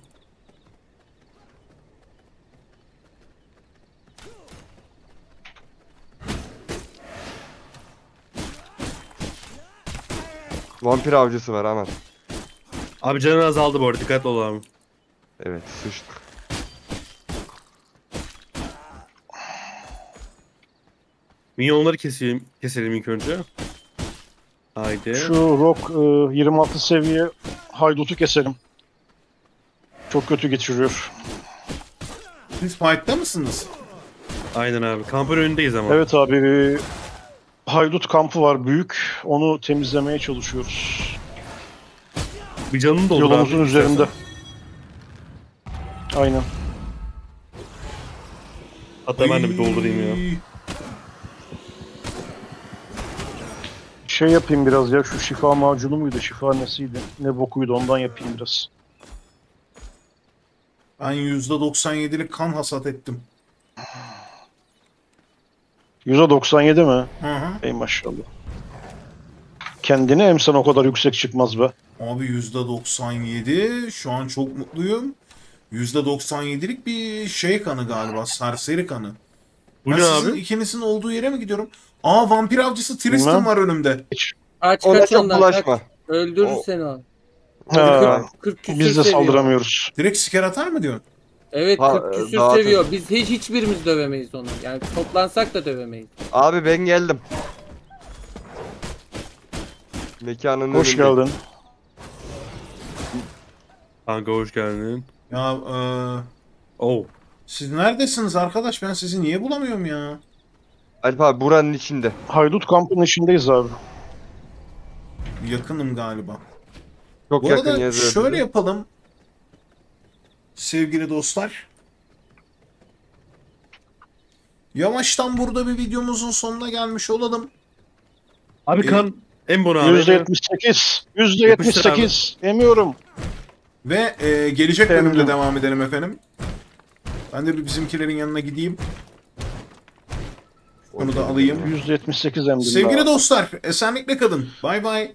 Speaker 6: Vampir avcısı var aman.
Speaker 4: Abi canın azaldı bu arada. Dikkatli ol abi.
Speaker 6: Evet sıçtık.
Speaker 4: Minyonları keselim, keselim ilk önce. Haydi.
Speaker 5: Şu rock e, 26 seviye haydutu keselim. Çok kötü geçiriyor.
Speaker 1: Siz fight'ta mısınız?
Speaker 4: Aynen abi. Kampın önündeyiz ama.
Speaker 5: Evet abi haydut kampı var büyük. Onu temizlemeye çalışıyoruz.
Speaker 4: Bir canın doldur
Speaker 5: Yolumuzun
Speaker 4: abi,
Speaker 5: üzerinde.
Speaker 4: istersen.
Speaker 5: Aynen.
Speaker 4: Hatta ben de bir doldurayım ya.
Speaker 5: Şey yapayım biraz ya şu şifa macunu muydu şifa nesiydi ne bokuydu ondan yapayım biraz.
Speaker 1: Ben %97'lik kan hasat ettim.
Speaker 5: %97 mi?
Speaker 1: Hı hı.
Speaker 5: Ey maşallah. Kendine emsen o kadar yüksek çıkmaz be.
Speaker 1: Abi %97. Şu an çok mutluyum. %97'lik bir şey kanı galiba. Serseri kanı.
Speaker 4: Bu
Speaker 1: ben
Speaker 4: ne abi?
Speaker 1: ikinizin olduğu yere mi gidiyorum? Aa vampir avcısı Tristan
Speaker 5: Bilmem.
Speaker 1: var önümde.
Speaker 2: Kaç
Speaker 6: Ona
Speaker 2: kaç
Speaker 6: çok
Speaker 2: ondan
Speaker 6: bulaşma.
Speaker 2: kaç. Öldürür
Speaker 6: O-
Speaker 2: seni o.
Speaker 5: Ha,
Speaker 2: 40 küsür
Speaker 5: biz de
Speaker 2: seviyor.
Speaker 5: saldıramıyoruz.
Speaker 1: Direkt siker atar mı diyorsun?
Speaker 2: Evet
Speaker 6: Ha,
Speaker 2: 40 küsür
Speaker 6: dağıtın.
Speaker 2: seviyor. Biz hiç hiçbirimiz dövemeyiz onu. Yani toplansak da dövemeyiz.
Speaker 6: Abi ben geldim. Mekanın
Speaker 5: Hoş
Speaker 6: önünde.
Speaker 5: geldin.
Speaker 4: Kanka hoş geldin.
Speaker 1: Ya eee,
Speaker 4: Oh.
Speaker 1: siz neredesiniz arkadaş? Ben sizi niye bulamıyorum ya?
Speaker 6: Alp abi buranın içinde.
Speaker 5: Haydut kampının içindeyiz abi.
Speaker 1: Yakınım galiba.
Speaker 6: Çok
Speaker 1: Bu
Speaker 6: yakın
Speaker 1: arada
Speaker 6: yazıyor.
Speaker 1: şöyle yapalım. Sevgili dostlar. Yavaştan burada bir videomuzun sonuna gelmiş olalım.
Speaker 4: Abi
Speaker 1: Ee,
Speaker 4: kan en bunu abi.
Speaker 5: %78. %78. Emiyorum.
Speaker 1: Ve e, gelecek
Speaker 5: Memnun.
Speaker 1: bölümde devam edelim efendim. Ben de bir bizimkilerin yanına gideyim. Onu da alayım.
Speaker 5: %78 emdim.
Speaker 1: Sevgili
Speaker 5: daha.
Speaker 1: dostlar, esenlikle kalın. Bay bay.